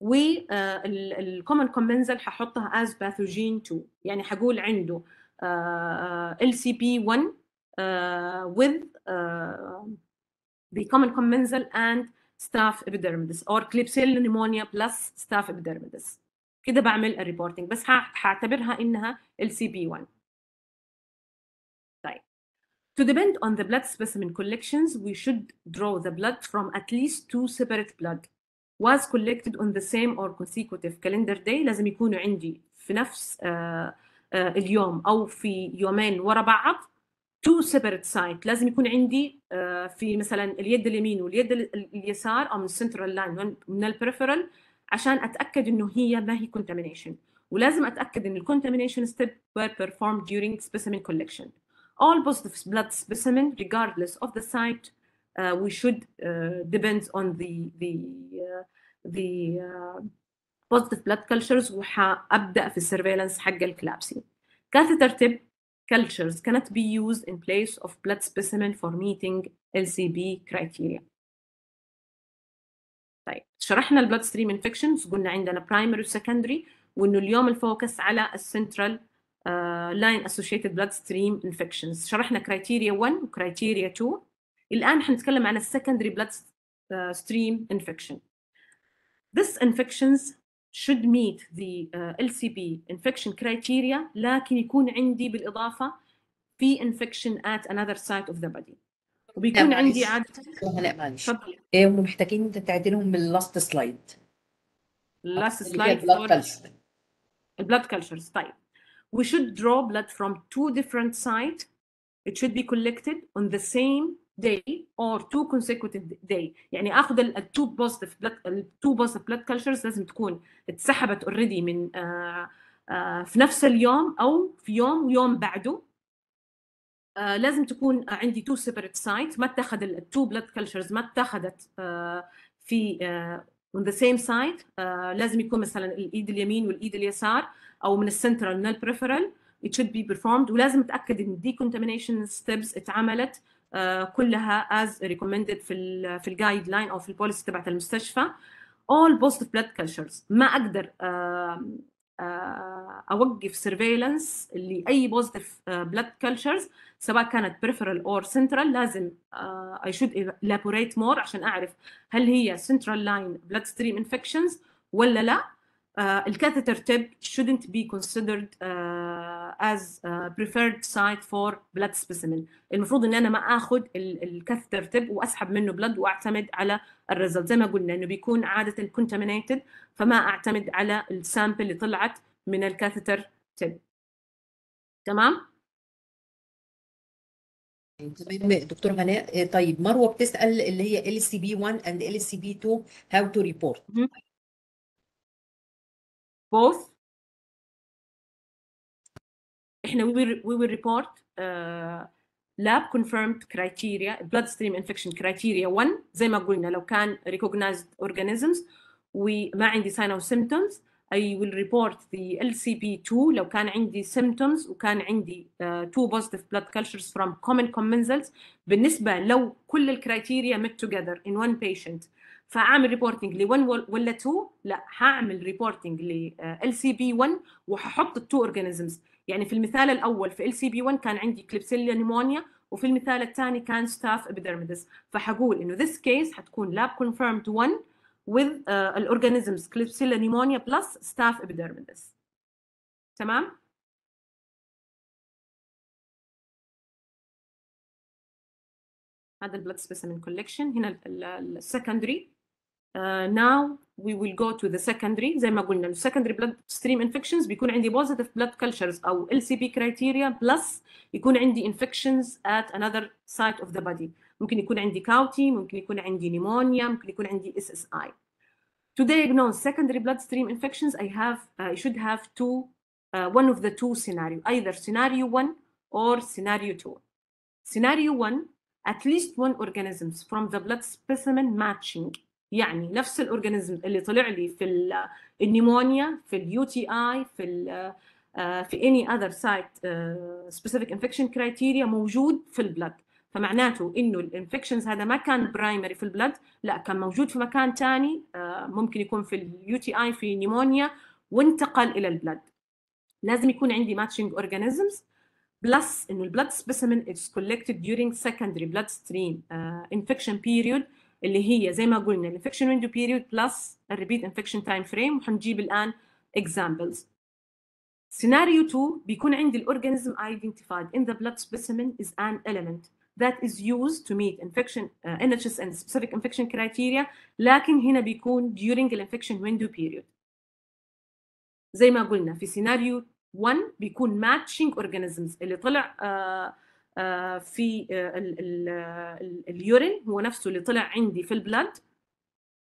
والcommon commensal هحطها as pathogen 2 يعني هقول عنده LCB1 with the common commensal and staph epidermidis or Klebsiella pneumonia plus staph epidermidis كده بعمل الريبورتنج بس هعتبرها انها LCB1 طيب To depend on the blood specimen collections, we should draw the blood from at least two separate blood was collected on the same or consecutive calendar day لازم يكونوا عندي في نفس uh, uh, اليوم أو في يومين ورا بعض two separate site لازم يكون عندي uh, في مثلا اليد اليمين واليد اليسار أو من السنترال لاين من البريفرال عشان أتأكد إنه هي ما هي contamination ولازم أتأكد إن الcontamination step were performed during specimen collection all positive blood specimen regardless of the site uh, we should uh, depend on the the uh, the uh, positive blood cultures وحابدا في السيرفيلانس حق الكلابسي catheter tip cultures cannot be used in place of blood specimen for meeting LCB criteria طيب شرحنا البلاد ستريم انفكشنز قلنا عندنا برايمري وسكندري وانه اليوم الفوكس على السنترال لاين اسوشيتد بلاد ستريم انفكشنز شرحنا كرايتيريا 1 وكرايتيريا 2 الآن حنتكلم عن السكندري blood stream infection. This infections should meet the uh, LCB infection criteria لكن يكون عندي بالإضافة في infection at another site of the body. وبيكون لا، عندي معلش. عادة هلا معلش تفضل إيه، هم محتاجين انت تعدلهم من اللاست سلايد last اللي هي slide blood for culture. blood cultures طيب we should draw blood from two different sites it should be collected on the same day or two consecutive day. يعني آخذ ال ال two positive blood ال two positive blood cultures لازم تكون اتسحبت already من آه آه في نفس اليوم أو في يوم ويوم بعده. آه لازم تكون عندي two separate sites. ما اتخذ ال two blood cultures ما اتخذت في on the same site. آه لازم يكون مثلا الإيد اليمين والإيد اليسار أو من السنترال من البريفرال it should be performed. ولازم أتأكد إن decontamination steps اتعملت. آه، كلها as recommended في الـ في الجايد لاين أو في البوليسي تبعت المستشفى. All positive blood cultures. ما أقدر آه، آه، أوقف سيرفيلانس لأي بوزيتيف بلاد كلتشرز سواء كانت بريفرال اور سنترال لازم اي شود elaborate مور عشان أعرف هل هي سنترال لاين بلاد ستريم انفكشنز ولا لا. الكاثيتر تيب شودنت بي كونسيدرد as a preferred site for blood specimen. المفروض إن أنا ما اخذ الكاثيتر tip وأسحب منه blood وأعتمد على الريزلت زي ما قلنا إنه بيكون عادة contaminated فما أعتمد على السامبل اللي طلعت من الكاثيتر tip. تمام؟ تمام. دكتور هناء إيه، طيب. مروة بتسأل اللي هي ال سي بي 1 and ال سي بي 2 how to report. both. إحنا we will report uh, lab confirmed criteria bloodstream infection criteria 1 زي ما قلنا لو كان recognized organisms وما عندي sign or symptoms I will report the LCP2 لو كان عندي symptoms وكان عندي uh, two positive blood cultures from common commensals بالنسبة لو كل الكرايتيريا met together in one patient فاعمل ريبورتنج ل 1 ولا 2 لا هعمل ريبورتنج ل ال سي بي 1 وهحط التو اورجانيزمز يعني في المثال الأول في ال سي بي 1 كان عندي كليبسيليا نيمونيا وفي المثال الثاني كان ستاف ابيدرميدس فحقول إنه this case حتكون lab confirmed 1 with uh, الاورجانيزمز كليبسيليا نيمونيا بلس ستاف ابيدرميدس تمام؟ هذا البلد سبيسيمن كولكشن هنا السكندري now we will go to the secondary زي ما قلنا ال secondary blood stream infections بيكون عندي positive blood cultures أو LCP criteria plus يكون عندي infections at another site of the body ممكن يكون عندي كاوتي ممكن يكون عندي pneumonia ممكن يكون عندي SSI To diagnose secondary bloodstream infections I have uh, I should have two uh, one of the two scenario either scenario 1 or scenario 2 scenario 1 at least one organisms from the blood specimen matching يعني نفس الاورجانيزم اللي طلع لي في ال- النيمونيا في اليو تي اي في آه، في other site آه، specific infection criteria موجود في البلد فمعناته إنه الانفكشنز هذا ما كان برايمري في البلد لا كان موجود في مكان ثاني ممكن يكون في اليو تي اي في نيمونيا وانتقل إلى البلد لازم يكون عندي ماتشنج اورجانيزمز بلس إنه البلد سبيسيمن is collected during secondary bloodstream uh, infection period اللي هي زي ما قلنا الانفكشن ويندو بيريود بلس الريبيت انفكشن تايم فريم وحنجيب الان examples سيناريو 2 بيكون عندي الاورجانيزم identified in the blood specimen is an element that is used to meet infection uh, NHS and specific infection criteria لكن هنا بيكون during الانفكشن window period زي ما قلنا في سيناريو 1 بيكون matching organisms اللي طلع uh, uh, في اليورين هو نفسه اللي طلع عندي في البلد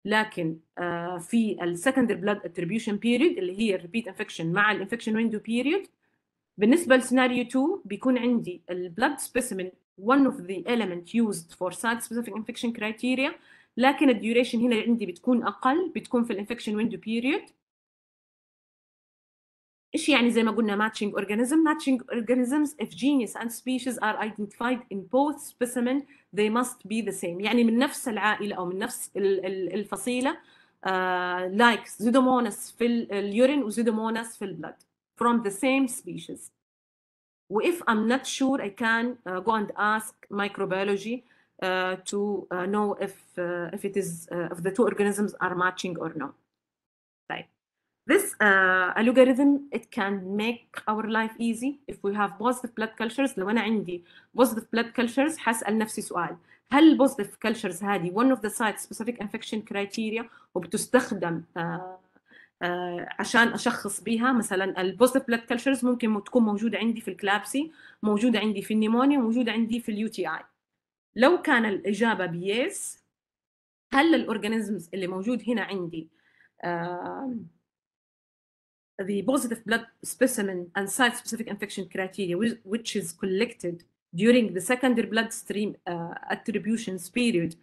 لكن uh, في السكندري بلاد اتريبيوشن بيريود اللي هي الريبيت انفكشن مع الانفكشن ويندو بيريود بالنسبة لسيناريو 2 بيكون عندي البلاد سبيسيمن one of the element used for site specific infection criteria لكن الديوريشن هنا عندي بتكون أقل بتكون في الانفكشن ويندو بيريود ايش يعني زي ما قلنا matching organism matching organisms if genus and species are identified in both specimen they must be the same يعني من نفس العائله او من نفس الفصيله uh, like Pseudomonas في اليورين وزيدوموناس في البلد from the same species if I'm not sure I can uh, go and ask microbiology uh, to uh, know if uh, if it is uh, if the two organisms are matching or no. This uh, algorithm it can make our life easy if we have positive blood cultures. لو أنا عندي positive blood cultures حسأل نفسي سؤال. هل البوزيتيف cultures هذه one of the site specific infection criteria وبتستخدم uh, uh, عشان أشخص بيها؟ مثلا البوزيتيف بلاد كلتشرز ممكن تكون موجودة عندي في الكلابسي موجودة عندي في النيمونيا موجودة عندي في اليو تي آي. لو كان الإجابة بيس هل الاورجانيزمز اللي موجود هنا عندي uh, the positive blood specimen and site specific infection criteria which is collected during the secondary bloodstream uh, attributions period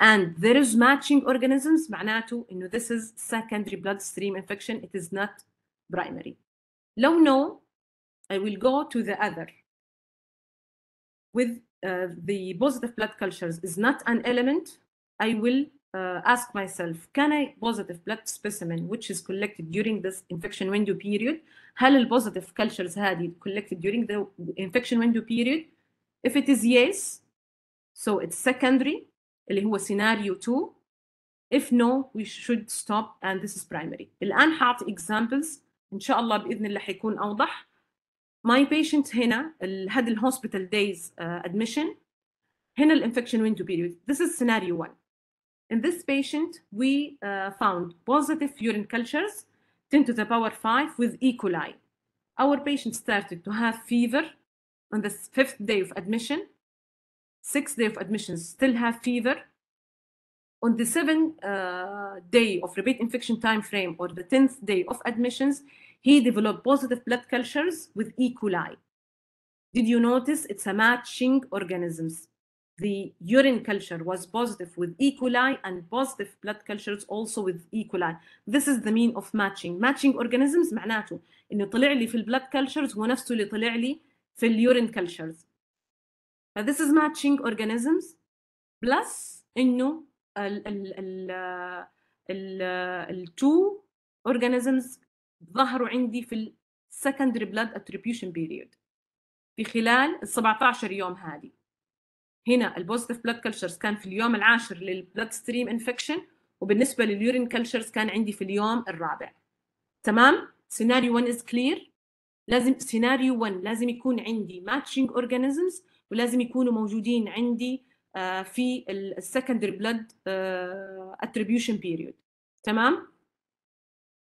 and there is matching organisms معناته انه this is secondary bloodstream infection it is not primary لو no I will go to the other with uh, the positive blood cultures is not an element I will uh, ask myself can I positive blood specimen which is collected during this infection window period هل البوزيتيف cultures هذه collected during the infection window period if it is yes so it's secondary اللي هو سيناريو 2 if no we should stop and this is primary الآن حاعطي examples إن شاء الله بإذن الله حيكون أوضح my patient هنا هذا الهوسبيتال days uh, admission هنا الانفكشن window period this is scenario 1 in this patient we uh, found positive urine cultures 10 to the power 5 with E. coli our patient started to have fever on the fifth day of admission sixth day of admission still have fever. On the seventh uh, day of repeat infection time frame or the 10th day of admissions, he developed positive blood cultures with E. coli. Did you notice it's a matching organisms? The urine culture was positive with E. coli and positive blood cultures also with E. coli. This is the mean of matching. Matching organisms معناته إنه طلع لي في البلاد cultures هو نفسه اللي طلع لي في اليورين cultures. this is matching organisms plus انه ال ال ال ال ال two organisms ظهروا عندي في ال secondary blood attribution period في خلال ال 17 يوم هذه هنا البوزيتيف blood cultures كان في اليوم العاشر للبلاد ستريم انفكشن وبالنسبة لليورين cultures كان عندي في اليوم الرابع. تمام؟ سيناريو 1 is clear. لازم سيناريو 1 لازم يكون عندي matching organisms ولازم يكونوا موجودين عندي في السكندري بلاد اتريبيوشن بيريود تمام؟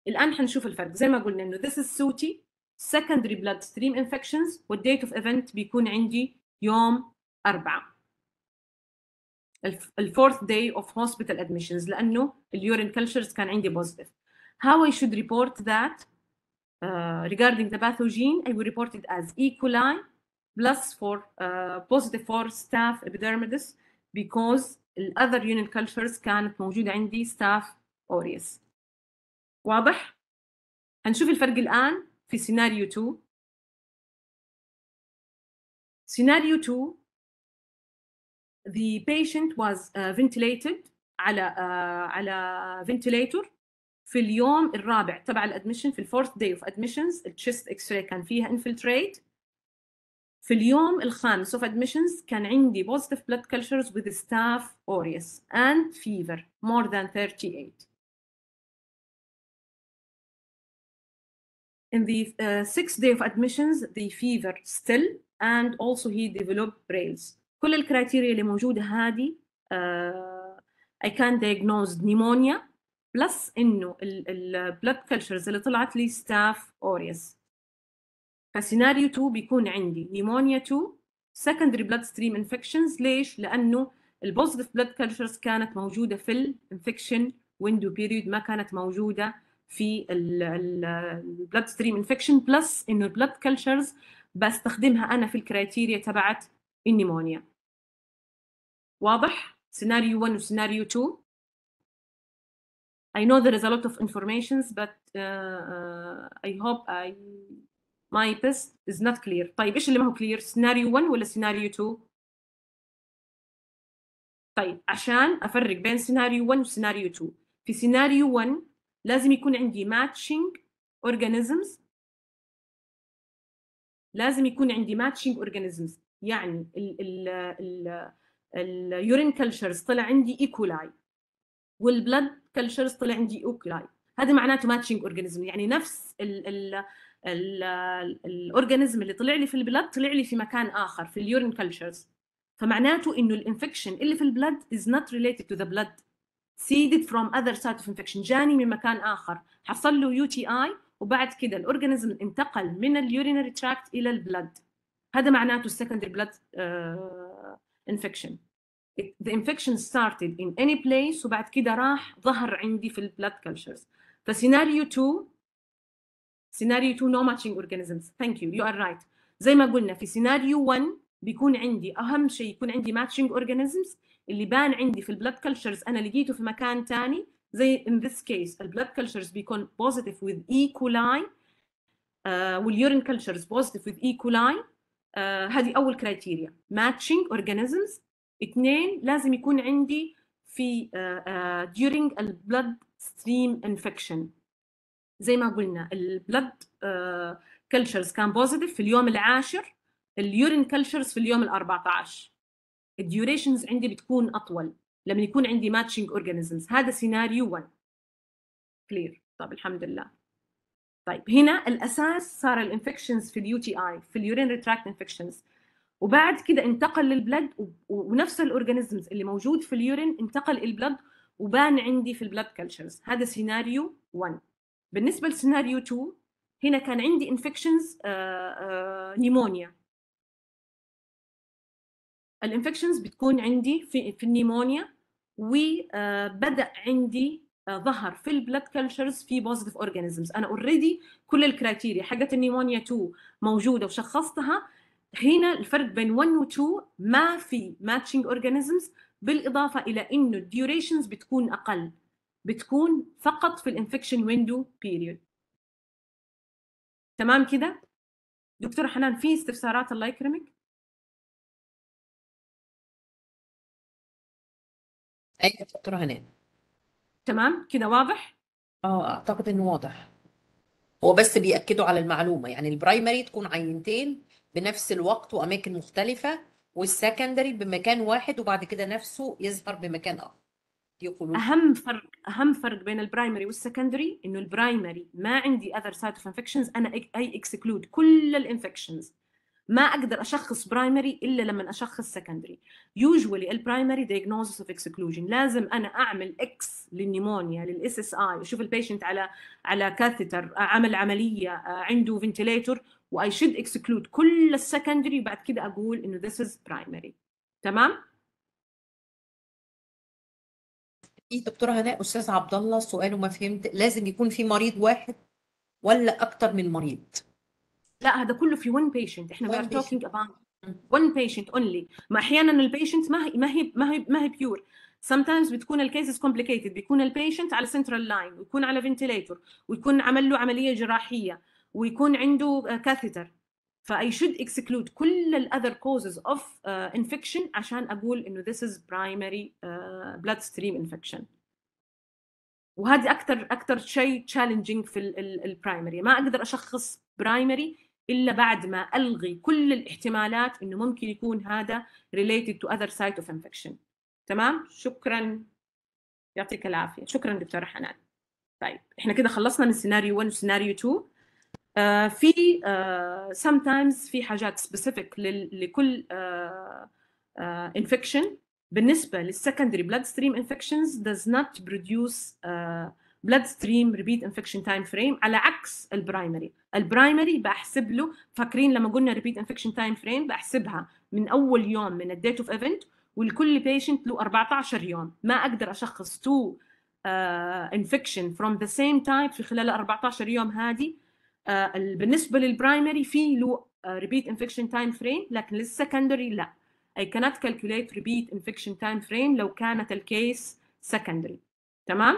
الآن حنشوف الفرق. زي ما قلنا إنه this is SOTI secondary blood stream infections والديت اوف ايفنت بيكون عندي يوم أربعة. الفورث day of hospital admissions لأنه اليورين cultures كان عندي positive how I should report that uh, regarding the pathogen I will report it as E. coli plus for uh, positive for staph epidermidis because the other unit cultures كانت موجودة عندي staph aureus واضح؟ هنشوف الفرق الآن في سيناريو 2 سيناريو 2 the patient was uh, ventilated على uh, على ventilator في اليوم الرابع تبع الادميشن في الفورث داي اوف ادميشنز التشست اكس راي كان فيها انفلتريت في اليوم الخامس of admissions كان عندي positive blood cultures with staph aureus and fever more than 38 in the uh, sixth day of admissions the fever still and also he developed brails كل الكرايتيريا اللي موجودة هذه اي كان دايجنوز نيمونيا بلس إنه البلد كلتشرز اللي طلعت لي ستاف اوريس فسيناريو 2 بيكون عندي نيمونيا 2 سكندري بلد ستريم انفكشنز ليش؟ لأنه البوزيتيف بلد كلتشرز كانت موجودة في الانفكشن ويندو بيريود ما كانت موجودة في البلد ستريم انفكشن بلس إنه البلد كلتشرز بستخدمها أنا في الكرايتيريا تبعت النيمونيا واضح؟ سيناريو 1 وسيناريو 2 I know there is a lot of information but uh, uh, I hope I my best is not clear. طيب إيش اللي ما هو clear سيناريو 1 ولا سيناريو 2 طيب عشان أفرق بين سيناريو 1 وسيناريو 2 في سيناريو 1 لازم يكون عندي matching organisms. لازم يكون عندي matching organisms. يعني ال ال ال اليورين كلتشرز طلع عندي ايكولاي والبلد كلتشرز طلع عندي اوكلاي هذا معناته ماتشنج اورجانيزم يعني نفس ال ال الاورجانيزم اللي طلع لي في البلد طلع لي في مكان آخر في اليورين كلتشرز فمعناته إنه الانفكشن اللي في البلد is not related to the blood. Seeded from other site of infection. جاني من مكان آخر. حصل له يو تي اي وبعد كده الاورجانيزم انتقل من اليورينري تراكت إلى البلد هذا معناته السكندري بلاد انفكشن the infection started in any place وبعد كده راح ظهر عندي في البلاد كلتشرز فسيناريو 2 سيناريو 2 no matching organisms. Thank you. You are right. زي ما قلنا في سيناريو 1 بيكون عندي أهم شيء يكون عندي matching organisms اللي بان عندي في البلاد كلتشرز أنا لقيته في مكان ثاني زي in this case البلاد كلتشرز بيكون positive with E. coli uh, واليورين كلتشرز positive with E. coli. Uh, هذه أول كرايتيريا matching organisms. اثنين لازم يكون عندي في during البلد ستريم انفكشن زي ما قلنا البلد كلتشرز كان بوزيتيف في اليوم العاشر اليورين كلتشرز في اليوم ال 14 الديوريشنز عندي بتكون أطول لما يكون عندي ماتشنج اورجانيزمز هذا سيناريو 1 كلير طيب الحمد لله. طيب هنا الأساس صار الانفكشنز في اليو تي اي في اليورين ريتراكت انفكشنز وبعد كده انتقل للبلد ونفس الاورجانيزمز اللي موجود في اليورين انتقل البلد وبان عندي في البلد كلتشرز هذا سيناريو 1 بالنسبة لسيناريو 2 هنا كان عندي انفكشنز نيمونيا الانفكشنز بتكون عندي في في النيمونيا وبدا عندي ظهر في البلد كلتشرز في بوزيتيف اورجانيزمز أنا اوريدي كل الكرايتيريا حقت النيمونيا 2 موجودة وشخصتها. هنا الفرق بين 1 و 2 ما في ماتشنج اورجانيزمز بالإضافة إلى إنه الديوريشنز بتكون أقل بتكون فقط في الانفكشن ويندو بيريود تمام كده؟ دكتوره حنان في استفسارات الله يكرمك؟ أيوه دكتوره هناء تمام؟ كده واضح؟ آه أعتقد إنه واضح. هو بس بيأكدوا على المعلومة يعني البرايمري تكون عينتين بنفس الوقت وأماكن مختلفة والسكندري بمكان واحد وبعد كده نفسه يظهر بمكان آخر. يقولون أهم فرق أهم فرق بين البرايمري والسكندري إنه البرايمري ما عندي اذر سايت اوف انفكشنز أنا أي اكسكلود كل الانفكشنز ما أقدر أشخص برايمري إلا لما أشخص سكندري يوجوالي البرايمري دايجنوزس اوف اكسكلوجن لازم أنا أعمل إكس للنيمونيا للاس اس اي أشوف البيشنت على على كاثيتر عمل عملية عنده فنتليتور واي شود اكسكلود كل السكندري وبعد كده أقول إنه ذس از برايمري تمام؟ في دكتورة هناء أستاذ عبد الله سؤاله ما فهمت لازم يكون في مريض واحد ولا أكتر من مريض؟ لا هذا كله في one patient. إحنا we are talking about one patient only. ما أحيانا البيشنت ما هي ما هي ما هي ما هي بيور sometimes بتكون الكيسز complicated. بيكون البيشنت على central line ويكون على فنتليتور ويكون عمل له عملية جراحية ويكون عنده كاثيتر فاي شود اكسكلود كل الاذر كوزز اوف انفكشن عشان أقول إنه this is primary uh, bloodstream infection. وهذه أكثر أكثر شيء تشالنجينج في البرايمري ما أقدر أشخص برايمري إلا بعد ما ألغي كل الاحتمالات إنه ممكن يكون هذا related to other site of infection. تمام؟ شكرا. يعطيك العافية. شكرا دكتورة حنان. طيب إحنا كده خلصنا من سيناريو 1 وسيناريو 2 آه في آه sometimes في حاجات specific لكل آه آه infection. بالنسبة للسكندري bloodstream infections does not produce uh, بلاد ستريم ريبيت انفكشن تايم فريم على عكس البرايمري. البرايمري بحسب له فاكرين لما قلنا ريبيت انفكشن تايم فريم بحسبها من أول يوم من الديت اوف ايفنت ولكل بيشنت له 14 يوم. ما أقدر أشخص تو انفكشن فروم ذا سيم تايم في خلال 14 يوم هذه. uh, بالنسبة للبرايمري في له ريبيت انفكشن تايم فريم لكن للسكندري لا. اي كانت كالكوليت ريبيت انفكشن تايم فريم لو كانت الكيس سكندري تمام؟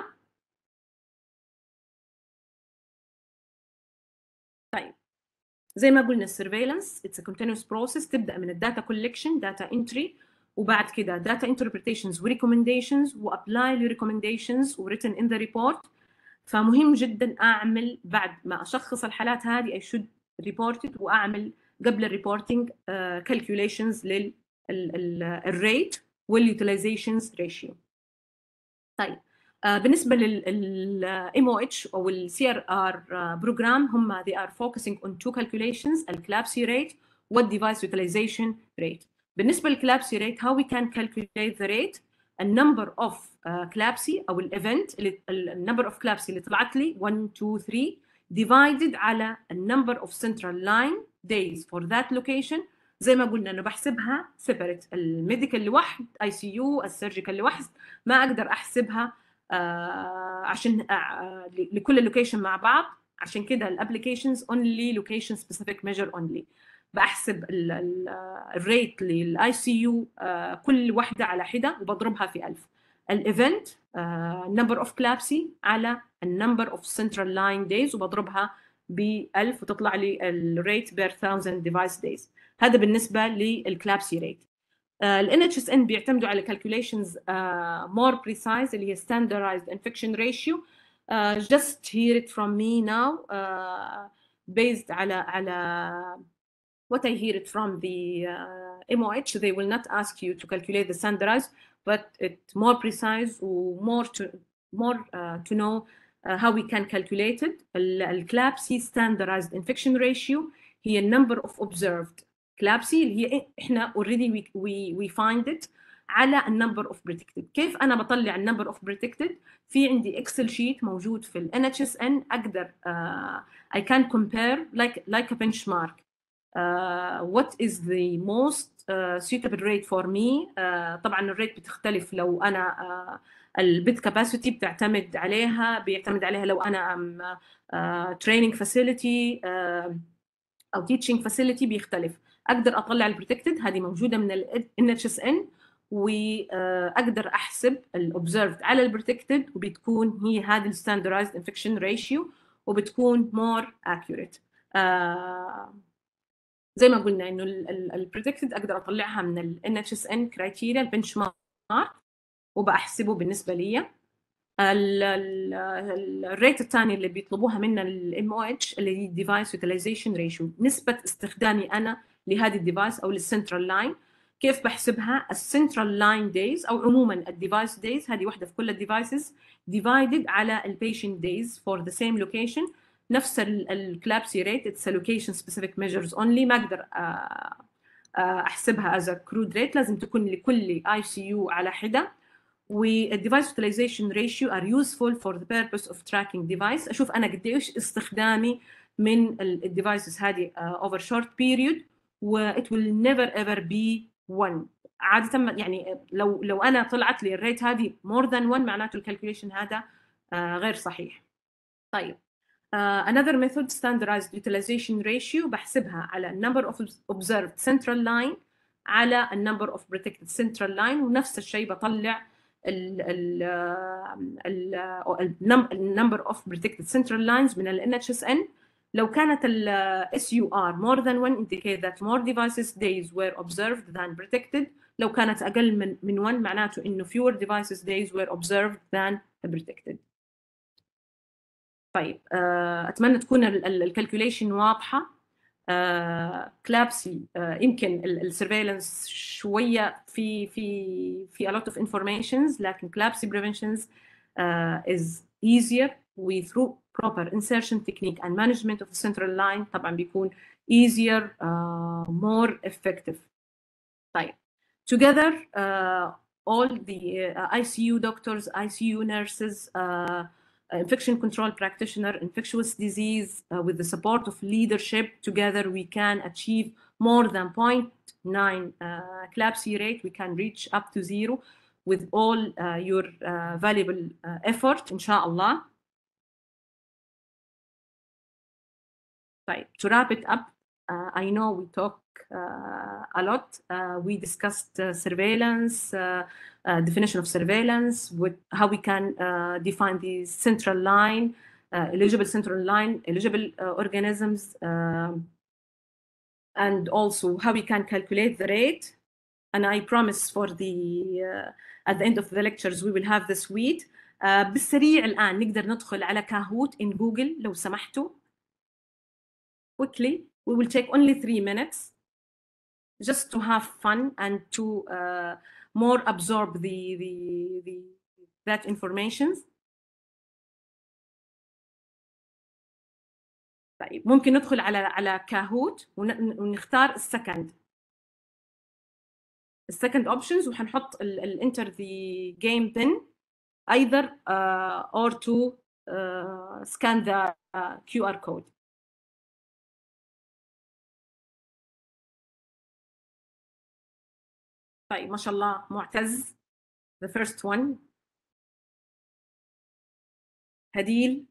زي ما قلنا السيرفيلانس اتس ا كونتينوس بروسيس تبدأ من الداتا كولكشن داتا انتري وبعد كده داتا انتربريتيشنز وريكومنديشنز وابلاي للريكومنديشنز وريتن ان ذا ريبورت فمهم جدا أعمل بعد ما أشخص الحالات هذه اي شود ريبورت وأعمل قبل الريبورتنج كالكوليشنز للريت واليوتيلايزيشنز ريشيو طيب. بالنسبه للام او اتش او السي ار ار هم they are focusing on two calculations the CLABSI rate what device utilization rate. بالنسبه للكلابسي rate, how we can calculate the rate A number of CLABSI uh, او الايفنت اللي number of CLABSI اللي طلعت one, two, three, divided على a number of central line days for that location. زي ما قلنا انه بحسبها separate الميديكال لوحد اي سي يو السيرجيكال لوحد ما اقدر احسبها عشان آه لكل لوكيشن مع بعض. عشان كده الابلكيشنز اونلي لوكيشن سبيسيفيك ميجر اونلي بحسب الريت للاي سي يو كل واحدة على حدة وبضربها في 1000 الايفنت نمبر اوف كلابسي على النمبر اوف سنترال لاين دايز وبضربها ب 1000 وتطلع لي الريت بير 1000 ديفايس دايز هذا بالنسبة للكلابسي ريت ال NHSN بيعتمدوا على calculations uh, more precise اللي هي standardized infection ratio uh, just hear it from me now uh, based على على what I hear it from the uh, MOH they will not ask you to calculate the standardized but it's more precise or more to more uh, to know uh, how we can calculate it الكلابسي standardized infection ratio هي number of observed كلابسي اللي هي إحنا اوريدي وي وي فايند ات على النمبر اوف بريدكتد كيف أنا بطلع النمبر اوف بريدكتد في عندي اكسل شيت موجود في ال NHSN أقدر uh, I can compare like like a benchmark. uh, what is the most uh, suitable rate for me uh, طبعا الريت بتختلف لو أنا uh, البيت كاباسيتي بتعتمد عليها بيعتمد عليها لو أنا تريننج فاسيلتي أو تيتشنج فاسيلتي بيختلف. أقدر أطلع البروتكتد هذه موجودة من ال NHSN وأقدر أحسب الاوبزرفد على البروتكتد وبتكون هي هذه الستاندرايزد انفكشن ريشيو وبتكون مور اكيوريت زي ما قلنا إنه البروتكتد أقدر أطلعها من ال NHSN كرايتيريا البنش مارك وبحسبه بالنسبة لي. الريت الثاني اللي بيطلبوها منا الام أو اتش اللي هي ديفايس يوتيلايزيشن ريشيو نسبة استخدامي أنا لهذه الديفايس أو للسنترال لاين كيف بحسبها؟ السنترال لاين دايز أو عموما الديفايس دايز هذه واحدة في كل الديفايسز ديفايدد على البيشنت دايز فور ذا سيم لوكيشن نفس الكلابسي ريت اتس لوكيشن سبيسيفيك ميجرز اونلي ما أقدر أحسبها از كرود ريت لازم تكون لكل اي سي يو على حدة. والديفايس utilization ratio are useful for the purpose of tracking device. أشوف أنا قديش استخدامي من الديفايسز هذه over short period. و it will never ever be one عادة يعني لو لو أنا طلعت لي الريت هذه more than one معناته الكالكوليشن هذا uh, غير صحيح طيب uh, another method standardized utilization ratio بحسبها على number of observed central line على number of protected central line ونفس الشيء بطلع ال ال ال number of protected central lines من ال NHSN لو كانت ال SUR more than one indicate that more devices days were observed than predicted لو كانت أقل من من 1 معناته إنه fewer devices days were observed than predicted طيب آه، أتمنى تكون الكالكوليشن واضحة كلابسي يمكن السيرفيلانس شوية في في في a lot of informations لكن كلابسي preventions uh, is easier with through proper insertion technique and management of the central line طبعا بيكون easier uh, more effective طيب together uh, all the uh, ICU doctors ICU nurses uh, infection control practitioner infectious disease uh, with the support of leadership together we can achieve more than 0.9 uh, CLABSI rate we can reach up to zero with all uh, your uh, valuable uh, effort إن طيب to wrap it up uh, I know we talk uh, a lot uh, we discussed uh, surveillance uh, uh, definition of surveillance with how we can uh, define the central line uh, eligible central line eligible uh, organisms um, and also how we can calculate the rate and I promise for the uh, at the end of the lectures we will have the suite uh, بالسريع الآن نقدر ندخل على كاهوت in Google لو سمحتوا Quickly we will take only three minutes just to have fun and to uh, more absorb the, the, the that information طيب ممكن ندخل على على كاهوت ون- ونختار السكند السكند اوبشنز وحنحط الانتر ذا جيم بن either uh, or to uh, scan the uh, طيب ما شاء الله معتز. The first one. هديل.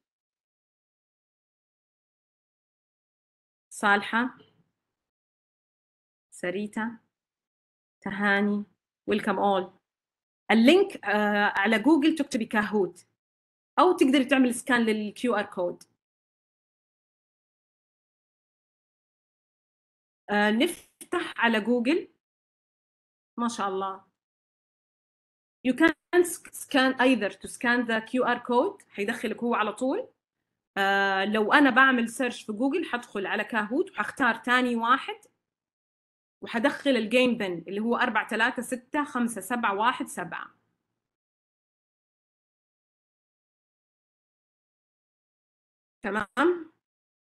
صالحة. سريتا. تهاني. Welcome all. اللينك آه على جوجل تكتبي كاهوت. أو تقدري تعمل سكان للكيو آر كود آه نفتح على جوجل. ما شاء الله. You can scan either to scan the QR code حيدخلك هو على طول. آه لو أنا بعمل سيرش في جوجل حدخل على كاهوت وحختار تاني واحد. وحدخل الجيم بن اللي هو 4 3 6 5 7 1 7 تمام؟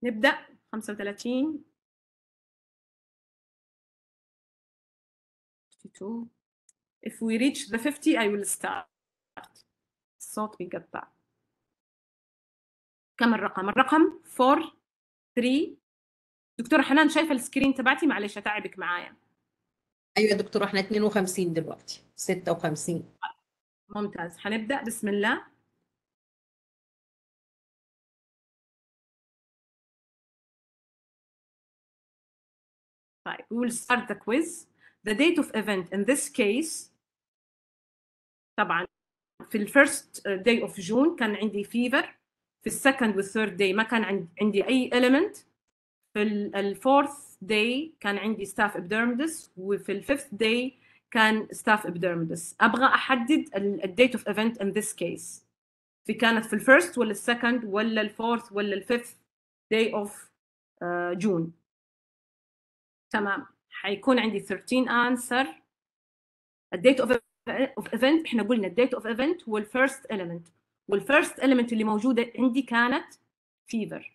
نبدأ. 35 52 If we reach the 50 I will start. الصوت بيقطع. كم الرقم؟ الرقم 4 3 دكتورة حنان شايفة السكرين تبعتي؟ معلش أتعبك معايا. أيوه يا دكتور إحنا 52 دلوقتي 56 ممتاز. حنبدأ. بسم الله. طيب we will start the quiz. the date of event in this case طبعا في ال first day of June كان عندي fever في ال second وال third day ما كان عندي أي element في ال fourth day كان عندي staff epidermidis وفي ال fifth day كان staff epidermidis أبغى أحدد ال date of event in this case في كانت في ال first ولا ال second ولا ال fourth ولا ال fifth day of uh, June تمام حيكون عندي 13 answer. الديت اوف اوف ايفنت إحنا قلنا الديت اوف ايفنت هو الفيرست element. والفيرست element اللي موجودة عندي كانت fever.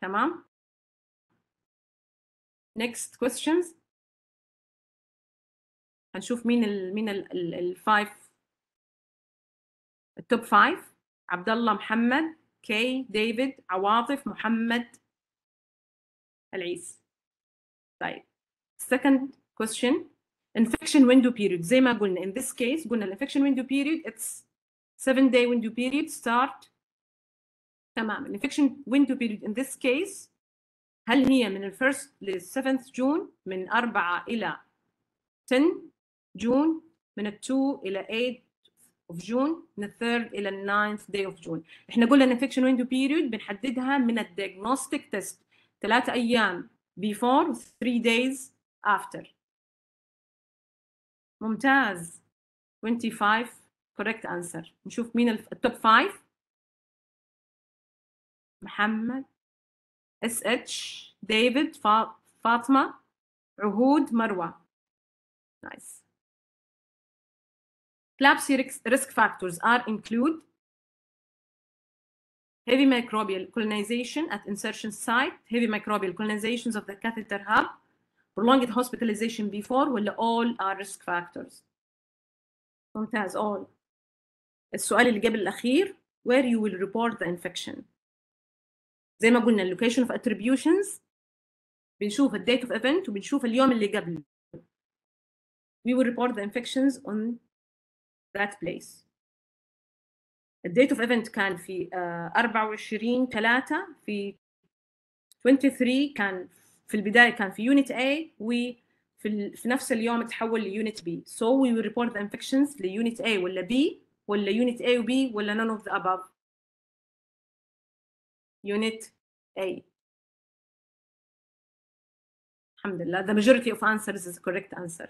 تمام؟ Next questions. هنشوف مين ال مين الفايف التوب فايف عبد الله محمد كي ديفيد عواطف محمد العيس. طيب second question infection window period زي ما قلنا in this case قلنا infection window period it's 7 day window period start تمام infection window period in this case هل هي من الفيرست لل 7th جون من 4 إلى 10 جون من ال 2 إلى 8 of June من ال 3rd إلى ال 9th day of June إحنا قلنا infection window period بنحددها من ال diagnostic test ثلاثة أيام before three days after. ممتاز. 25 correct answer. نشوف مين التوب 5 محمد sh david ديفيد فاطمه عهود مروه نايس nice. CLABSI risk factors are include heavy microbial colonization at insertion site, heavy microbial colonizations of the catheter hub, prolonged hospitalization before ولا all are risk factors. ممتاز all. السؤال اللي قبل الأخير where you will report the infection. زي ما قلنا ال location of attributions بنشوف ال date of event وبنشوف اليوم اللي قبله. We will report the infections on that place. ال date of event كان في آه، 24 3 في 23 كان في البداية كان في unit A وفي ال- في نفس اليوم تحول لunit B. So we will report the infections لunit A ولا B ولا unit A و B ولا none of the above. Unit A. الحمد لله. The majority of answers is the correct answer.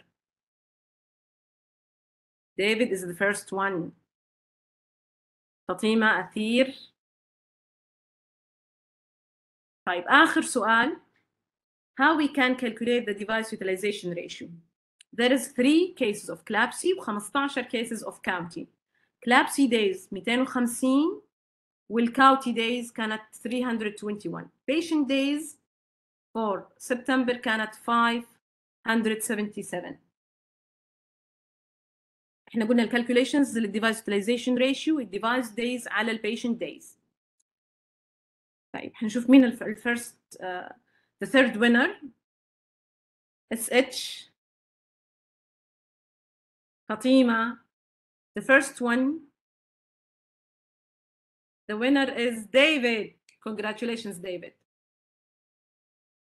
David is the first one. فاطمة أثير. طيب آخر سؤال. How we can calculate the device utilization ratio. There is three cases of CLABSI, و 15 cases of county CLABSI days 250 والكاوتي days كانت 321 patient days for September كانت 577 احنا قلنا الكالكوليشنز للديفايس utilization ratio الديفايس days على البيشنت days طيب هنشوف مين الفيرست the third winner SH فاطمة the first one the winner is David congratulations David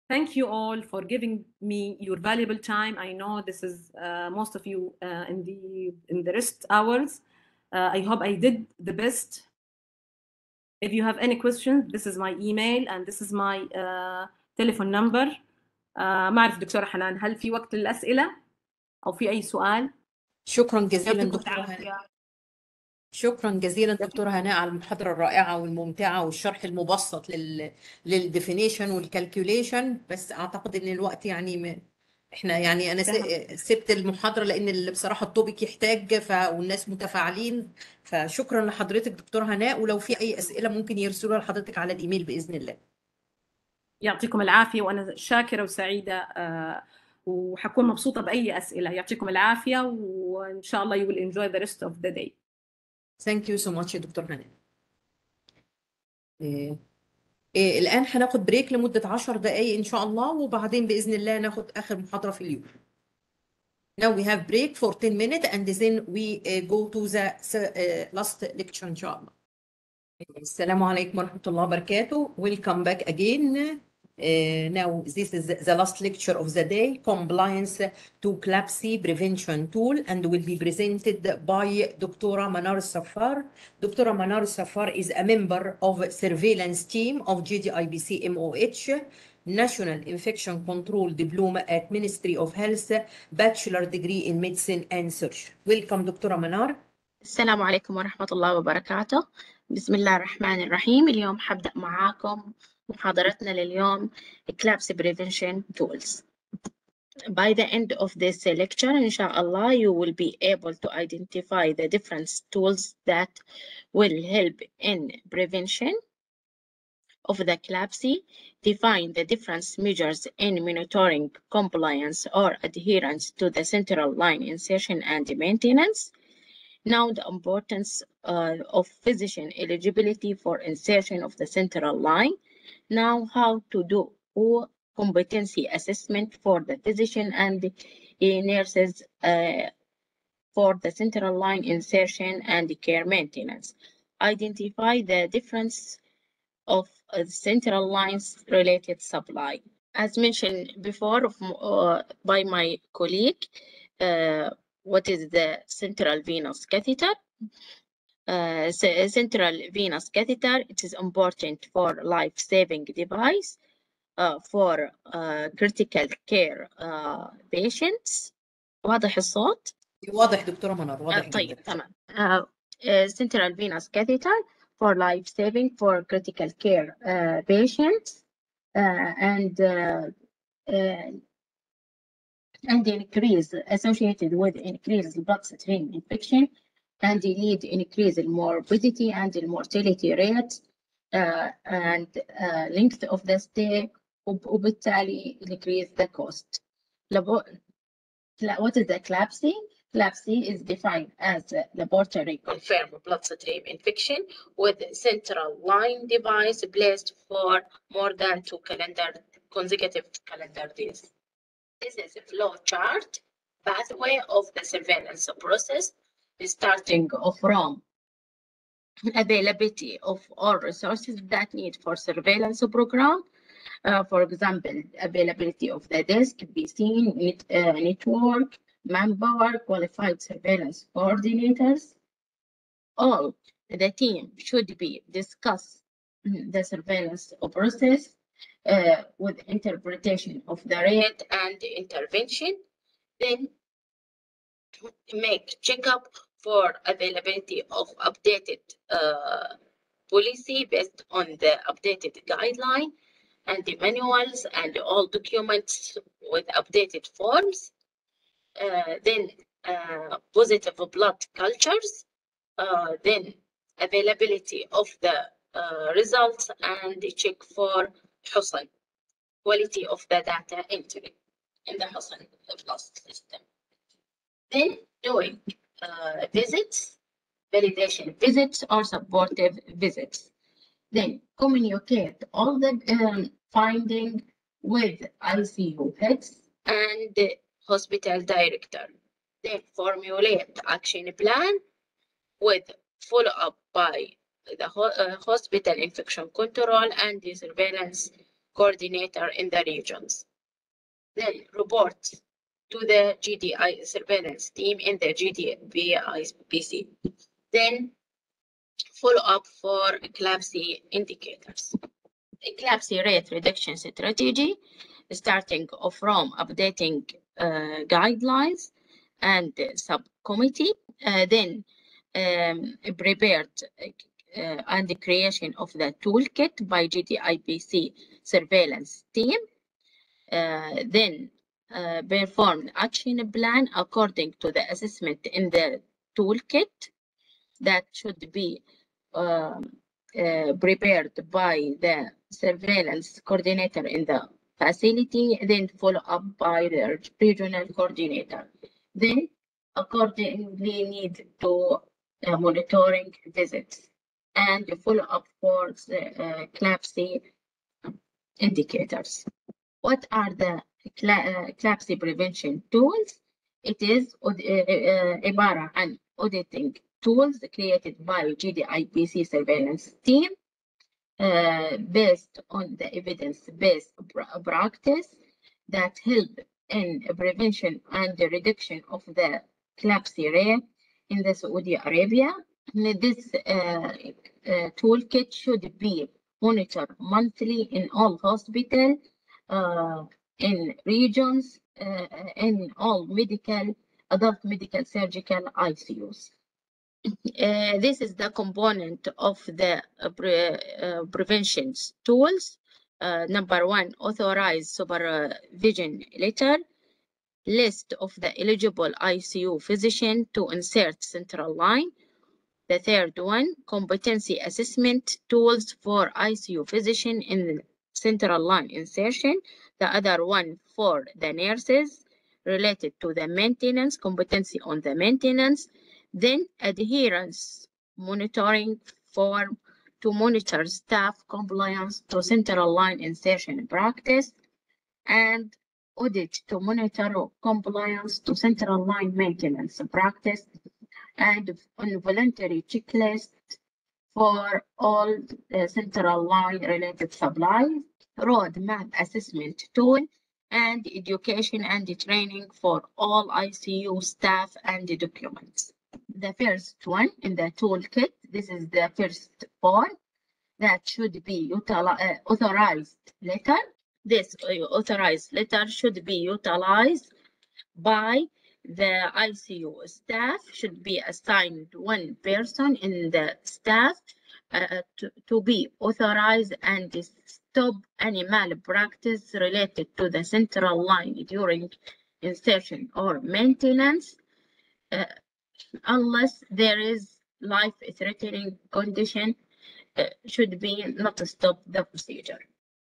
Thank you all for giving me your valuable time. I know this is uh, most of you uh, in the in the rest hours. Uh, I hope I did the best. If you have any questions, this is my email and this is my uh, telephone number. Uh, ما أعرف دكتورة حنان هل في وقت للأسئلة أو في أي سؤال؟ شكرا جزيلا يعطيكم دكتورة هناء العافية. شكرا جزيلا دكتورة هناء على المحاضرة الرائعة والممتعة والشرح المبسط لل للديفينيشن والكالكوليشن بس أعتقد إن الوقت يعني م... إحنا يعني أنا س- سبت المحاضرة لأن اللي بصراحة التوبيك يحتاج ف... والناس متفاعلين فشكرا لحضرتك دكتورة هناء ولو في أي أسئلة ممكن يرسلوها لحضرتك على الإيميل بإذن الله. يعطيكم العافية وأنا شاكرة وسعيدة آه، وحكون مبسوطة بأي أسئلة. يعطيكم العافية وإن شاء الله you will enjoy the rest of the day. ثانك يو سو ماتش يا دكتور هناء إيه. إيه الآن هناخد بريك لمدة 10 دقايق إن شاء الله وبعدين بإذن الله ناخد آخر محاضرة في اليوم. Now we have break for 10 minutes and then we uh, go to the uh, last lecture إن شاء الله. السلام عليكم ورحمة الله وبركاته. Welcome back again. Uh, now, this is the last lecture of the day, Compliance to CLABSI Prevention Tool, and will be presented by Dr. Manar Safar. Dr. Manar Safar is a member of surveillance team of GDIPC MOH, National Infection Control Diploma at Ministry of Health, Bachelor Degree in Medicine and Surgery. Welcome, Dr. Manar. Assalamu alaikum wa rahmatullahi wa barakatuh. بسم الله الرحمن الرحيم. اليوم حبدأ معاكم محاضرتنا لليوم CLABSI Prevention Tools. By the end of this lecture إن شاء الله you will be able to identify the different tools that will help in prevention of the CLABSI, define the different measures in monitoring compliance or adherence to the central line insertion and maintenance, now the importance uh, of physician eligibility for insertion of the central line. Now how to do or competency assessment for the physician and the nurses uh, for the central line insertion and care maintenance. Identify the difference of uh, central lines related supply. As mentioned before of, uh, by my colleague, uh, what is the central venous catheter? uh, c- central venous catheter. It is important for life-saving device uh, for uh, critical care uh, patients. واضح الصوت؟ واضح دكتورة منار آه، واضح طيب جدا تمام آه، آه، central venous catheter for life saving for critical care uh, patients uh, and uh, uh, and increase associated with increased bloodstream infection and lead increase in morbidity and in mortality rate uh, and uh, length of the stay وب- وبالتالي increase the cost. Labo- Cla- What is the CLABSI? CLABSI is defined as a laboratory confirmed bloodstream infection with central line device placed for more than two calendar consecutive calendar days. This is a flow chart pathway of the surveillance process starting of from availability of all resources that need for surveillance program. Uh, for example, availability of the desk, PC, net, uh, network, manpower, qualified surveillance coordinators. All the team should be discuss mm, the surveillance process uh, with interpretation of the rate and intervention. Then make checkup for availability of updated uh, policy based on the updated guideline and the manuals and all documents with updated forms. Uh, then uh, positive blood cultures, uh, then availability of the uh, results and check for حصن, quality of the data entry in the حصن plus system. Then doing uh, visits, validation visits or supportive visits. Then communicate all the um, finding with ICU heads and the hospital director. Then formulate action plan with follow up by the ho- uh, hospital infection control and the surveillance coordinator in the regions. Then report to the GDI surveillance team in the GDIPC. Then follow up for CLABSI indicators. CLABSI rate reduction strategy, starting from updating uh, guidelines and subcommittee, uh, then um, prepared uh, and the creation of the toolkit by GDIPC surveillance team, uh, then uh, performed action plan according to the assessment in the toolkit that should be um, uh, prepared by the surveillance coordinator in the facility, then follow up by the regional coordinator. Then accordingly need to uh, monitoring visits and follow up for the uh, CLABSI indicators. What are the CLABSI uh, prevention tools, it is uh, uh IBARA and auditing tools created by GDIPC surveillance team uh, based on the evidence-based practice that help in prevention and the reduction of the CLABSI rate in the Saudi Arabia. And this uh, uh, toolkit should be monitored monthly in all hospitals uh, in regions, uh, in all medical, adult medical surgical ICUs. Uh, this is the component of the uh, pre- uh, prevention tools. Uh, number one, authorized supervision letter, list of the eligible ICU physician to insert central line. The third one, competency assessment tools for ICU physician in central line insertion. The other one for the nurses related to the maintenance, competency on the maintenance. Then adherence monitoring for to monitor staff compliance to central line insertion practice and audit to monitor compliance to central line maintenance practice and on voluntary checklist for all the central line related supplies, roadmap assessment tool, and education and training for all ICU staff and documents. the first one in the toolkit. This is the first form that should be uh, authorized letter. This uh, authorized letter should be utilized by the ICU staff, should be assigned one person in the staff uh, to, to be authorized and stop any malpractice related to the central line during insertion or maintenance uh, unless there is life-threatening condition uh, should be not to stop the procedure.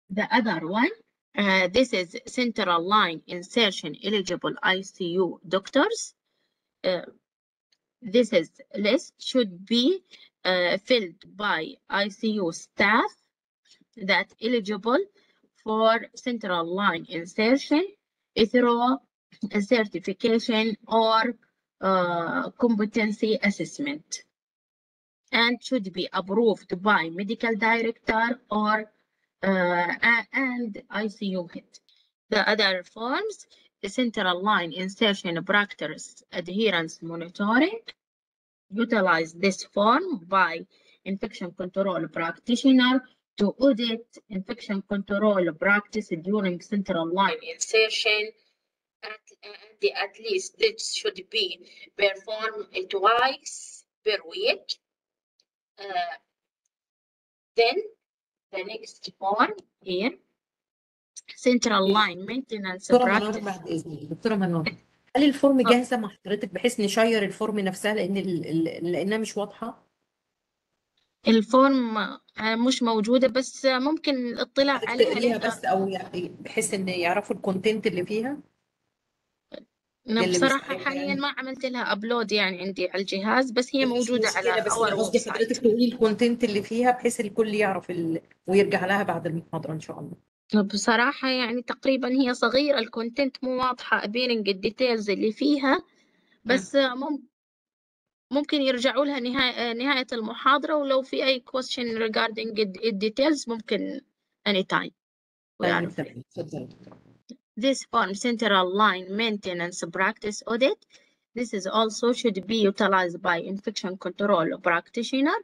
The other one, uh, this is central line insertion eligible ICU doctors. Uh, this is list should be uh, filled by ICU staff that eligible for central line insertion through a certification or uh, competency assessment and should be approved by medical director or and ICU hit. The other forms, the central line insertion practice adherence monitoring. Utilize this form by infection control practitioner to audit infection control practice during central line insertion. At, and at least this should be performed twice per week. Uh, then the next one here central إيه؟ line maintenance دكتورة دكتورة منور هل الفورم جاهزة مع حضرتك بحيث نشير الفورم نفسها؟ لأن لأنها مش واضحة. الفورم مش موجودة بس ممكن الاطلاع عليها بس أو يعني بحيث إن يعرفوا الكونتنت اللي فيها؟ أنا اللي بصراحة حاليا يعني. ما عملت لها أبلود يعني عندي على الجهاز بس هي موجودة على بس أنا قصدي حضرتك تقولي الكونتنت اللي فيها بحيث الكل يعرف ال... ويرجع لها بعد المحاضرة إن شاء الله. بصراحة يعني تقريبا هي صغيرة الكونتنت مو واضحة appearing الديتيلز اللي فيها. بس آه، مم- ممكن يرجعوا لها نهاية نهاية المحاضرة ولو في أي question regarding الد- الديتيلز ممكن ويعرفوا تمام اتفضلي This form central line maintenance practice audit. This is also should be utilized by infection control practitioner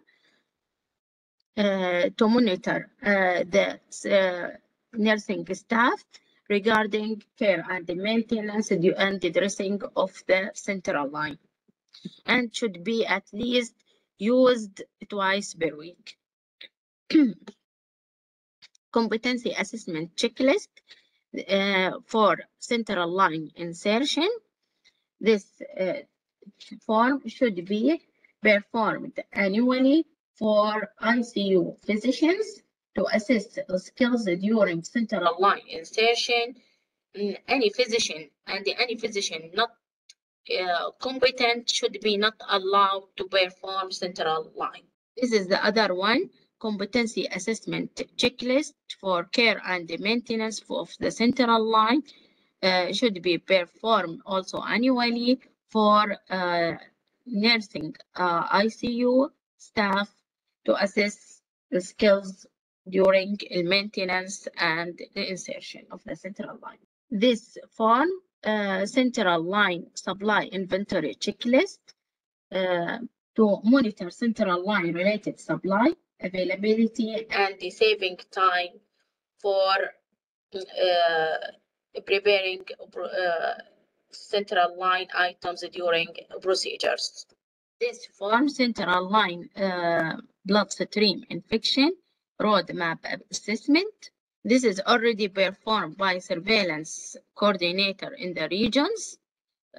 uh, to monitor uh, the uh, nursing staff regarding care and the maintenance and the dressing of the central line and should be at least used twice per week. [CLEARS THROAT] Competency assessment checklist uh, for central line insertion. This uh, form should be performed annually for ICU physicians to assess the skills during central line insertion. Mm, Any physician and any physician not uh, competent should be not allowed to perform central line. This is the other one, competency assessment checklist for care and maintenance of the central line uh, should be performed also annually for uh, nursing uh, ICU staff to assess the skills during maintenance and the insertion of the central line. This form, uh, central line supply inventory checklist uh, to monitor central line related supply availability and the saving time for uh, preparing uh, central line items during procedures. This form central line uh, bloodstream infection roadmap assessment. This is already performed by surveillance coordinator in the regions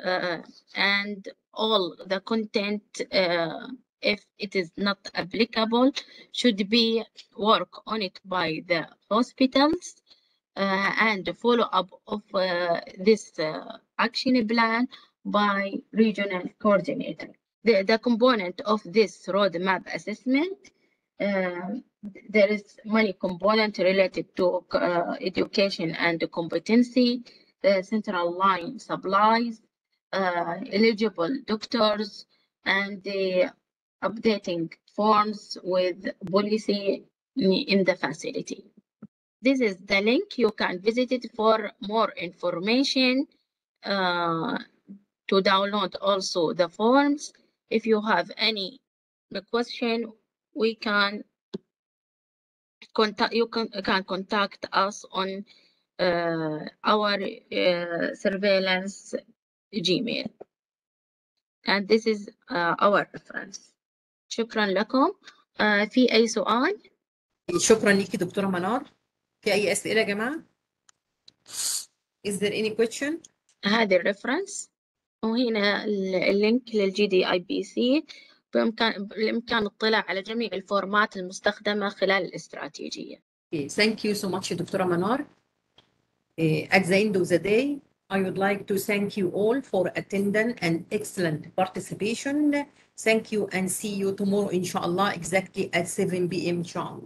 uh, and all the content uh, if it is not applicable should be work on it by the hospitals uh, and follow up of uh, this uh, action plan by regional coordinator. The, the component of this roadmap assessment, uh, there is many component related to uh, education and competency, the central line supplies, uh, eligible doctors, and the updating forms with policy in the facility. This is the link. You can visit it for more information uh, to download also the forms if you have any question, we can contact you can, can contact us on uh, our uh, surveillance Gmail. And this is uh, our reference. شكرا لكم. آه في أي سؤال؟ شكرا ليكي دكتورة منار في أي أسئلة يا جماعة؟ Is there any question? هذه الريفرنس وهنا ال- اللينك للجي دي اي بي سي بإمكان بالإمكان الاطلاع على جميع الفورمات المستخدمة خلال الاستراتيجية. Okay, thank you so much دكتورة منار. At the end of the day, I would like to thank you all for attendance and excellent participation. Thank you and see you tomorrow inshallah exactly at 7 p.m. inshallah.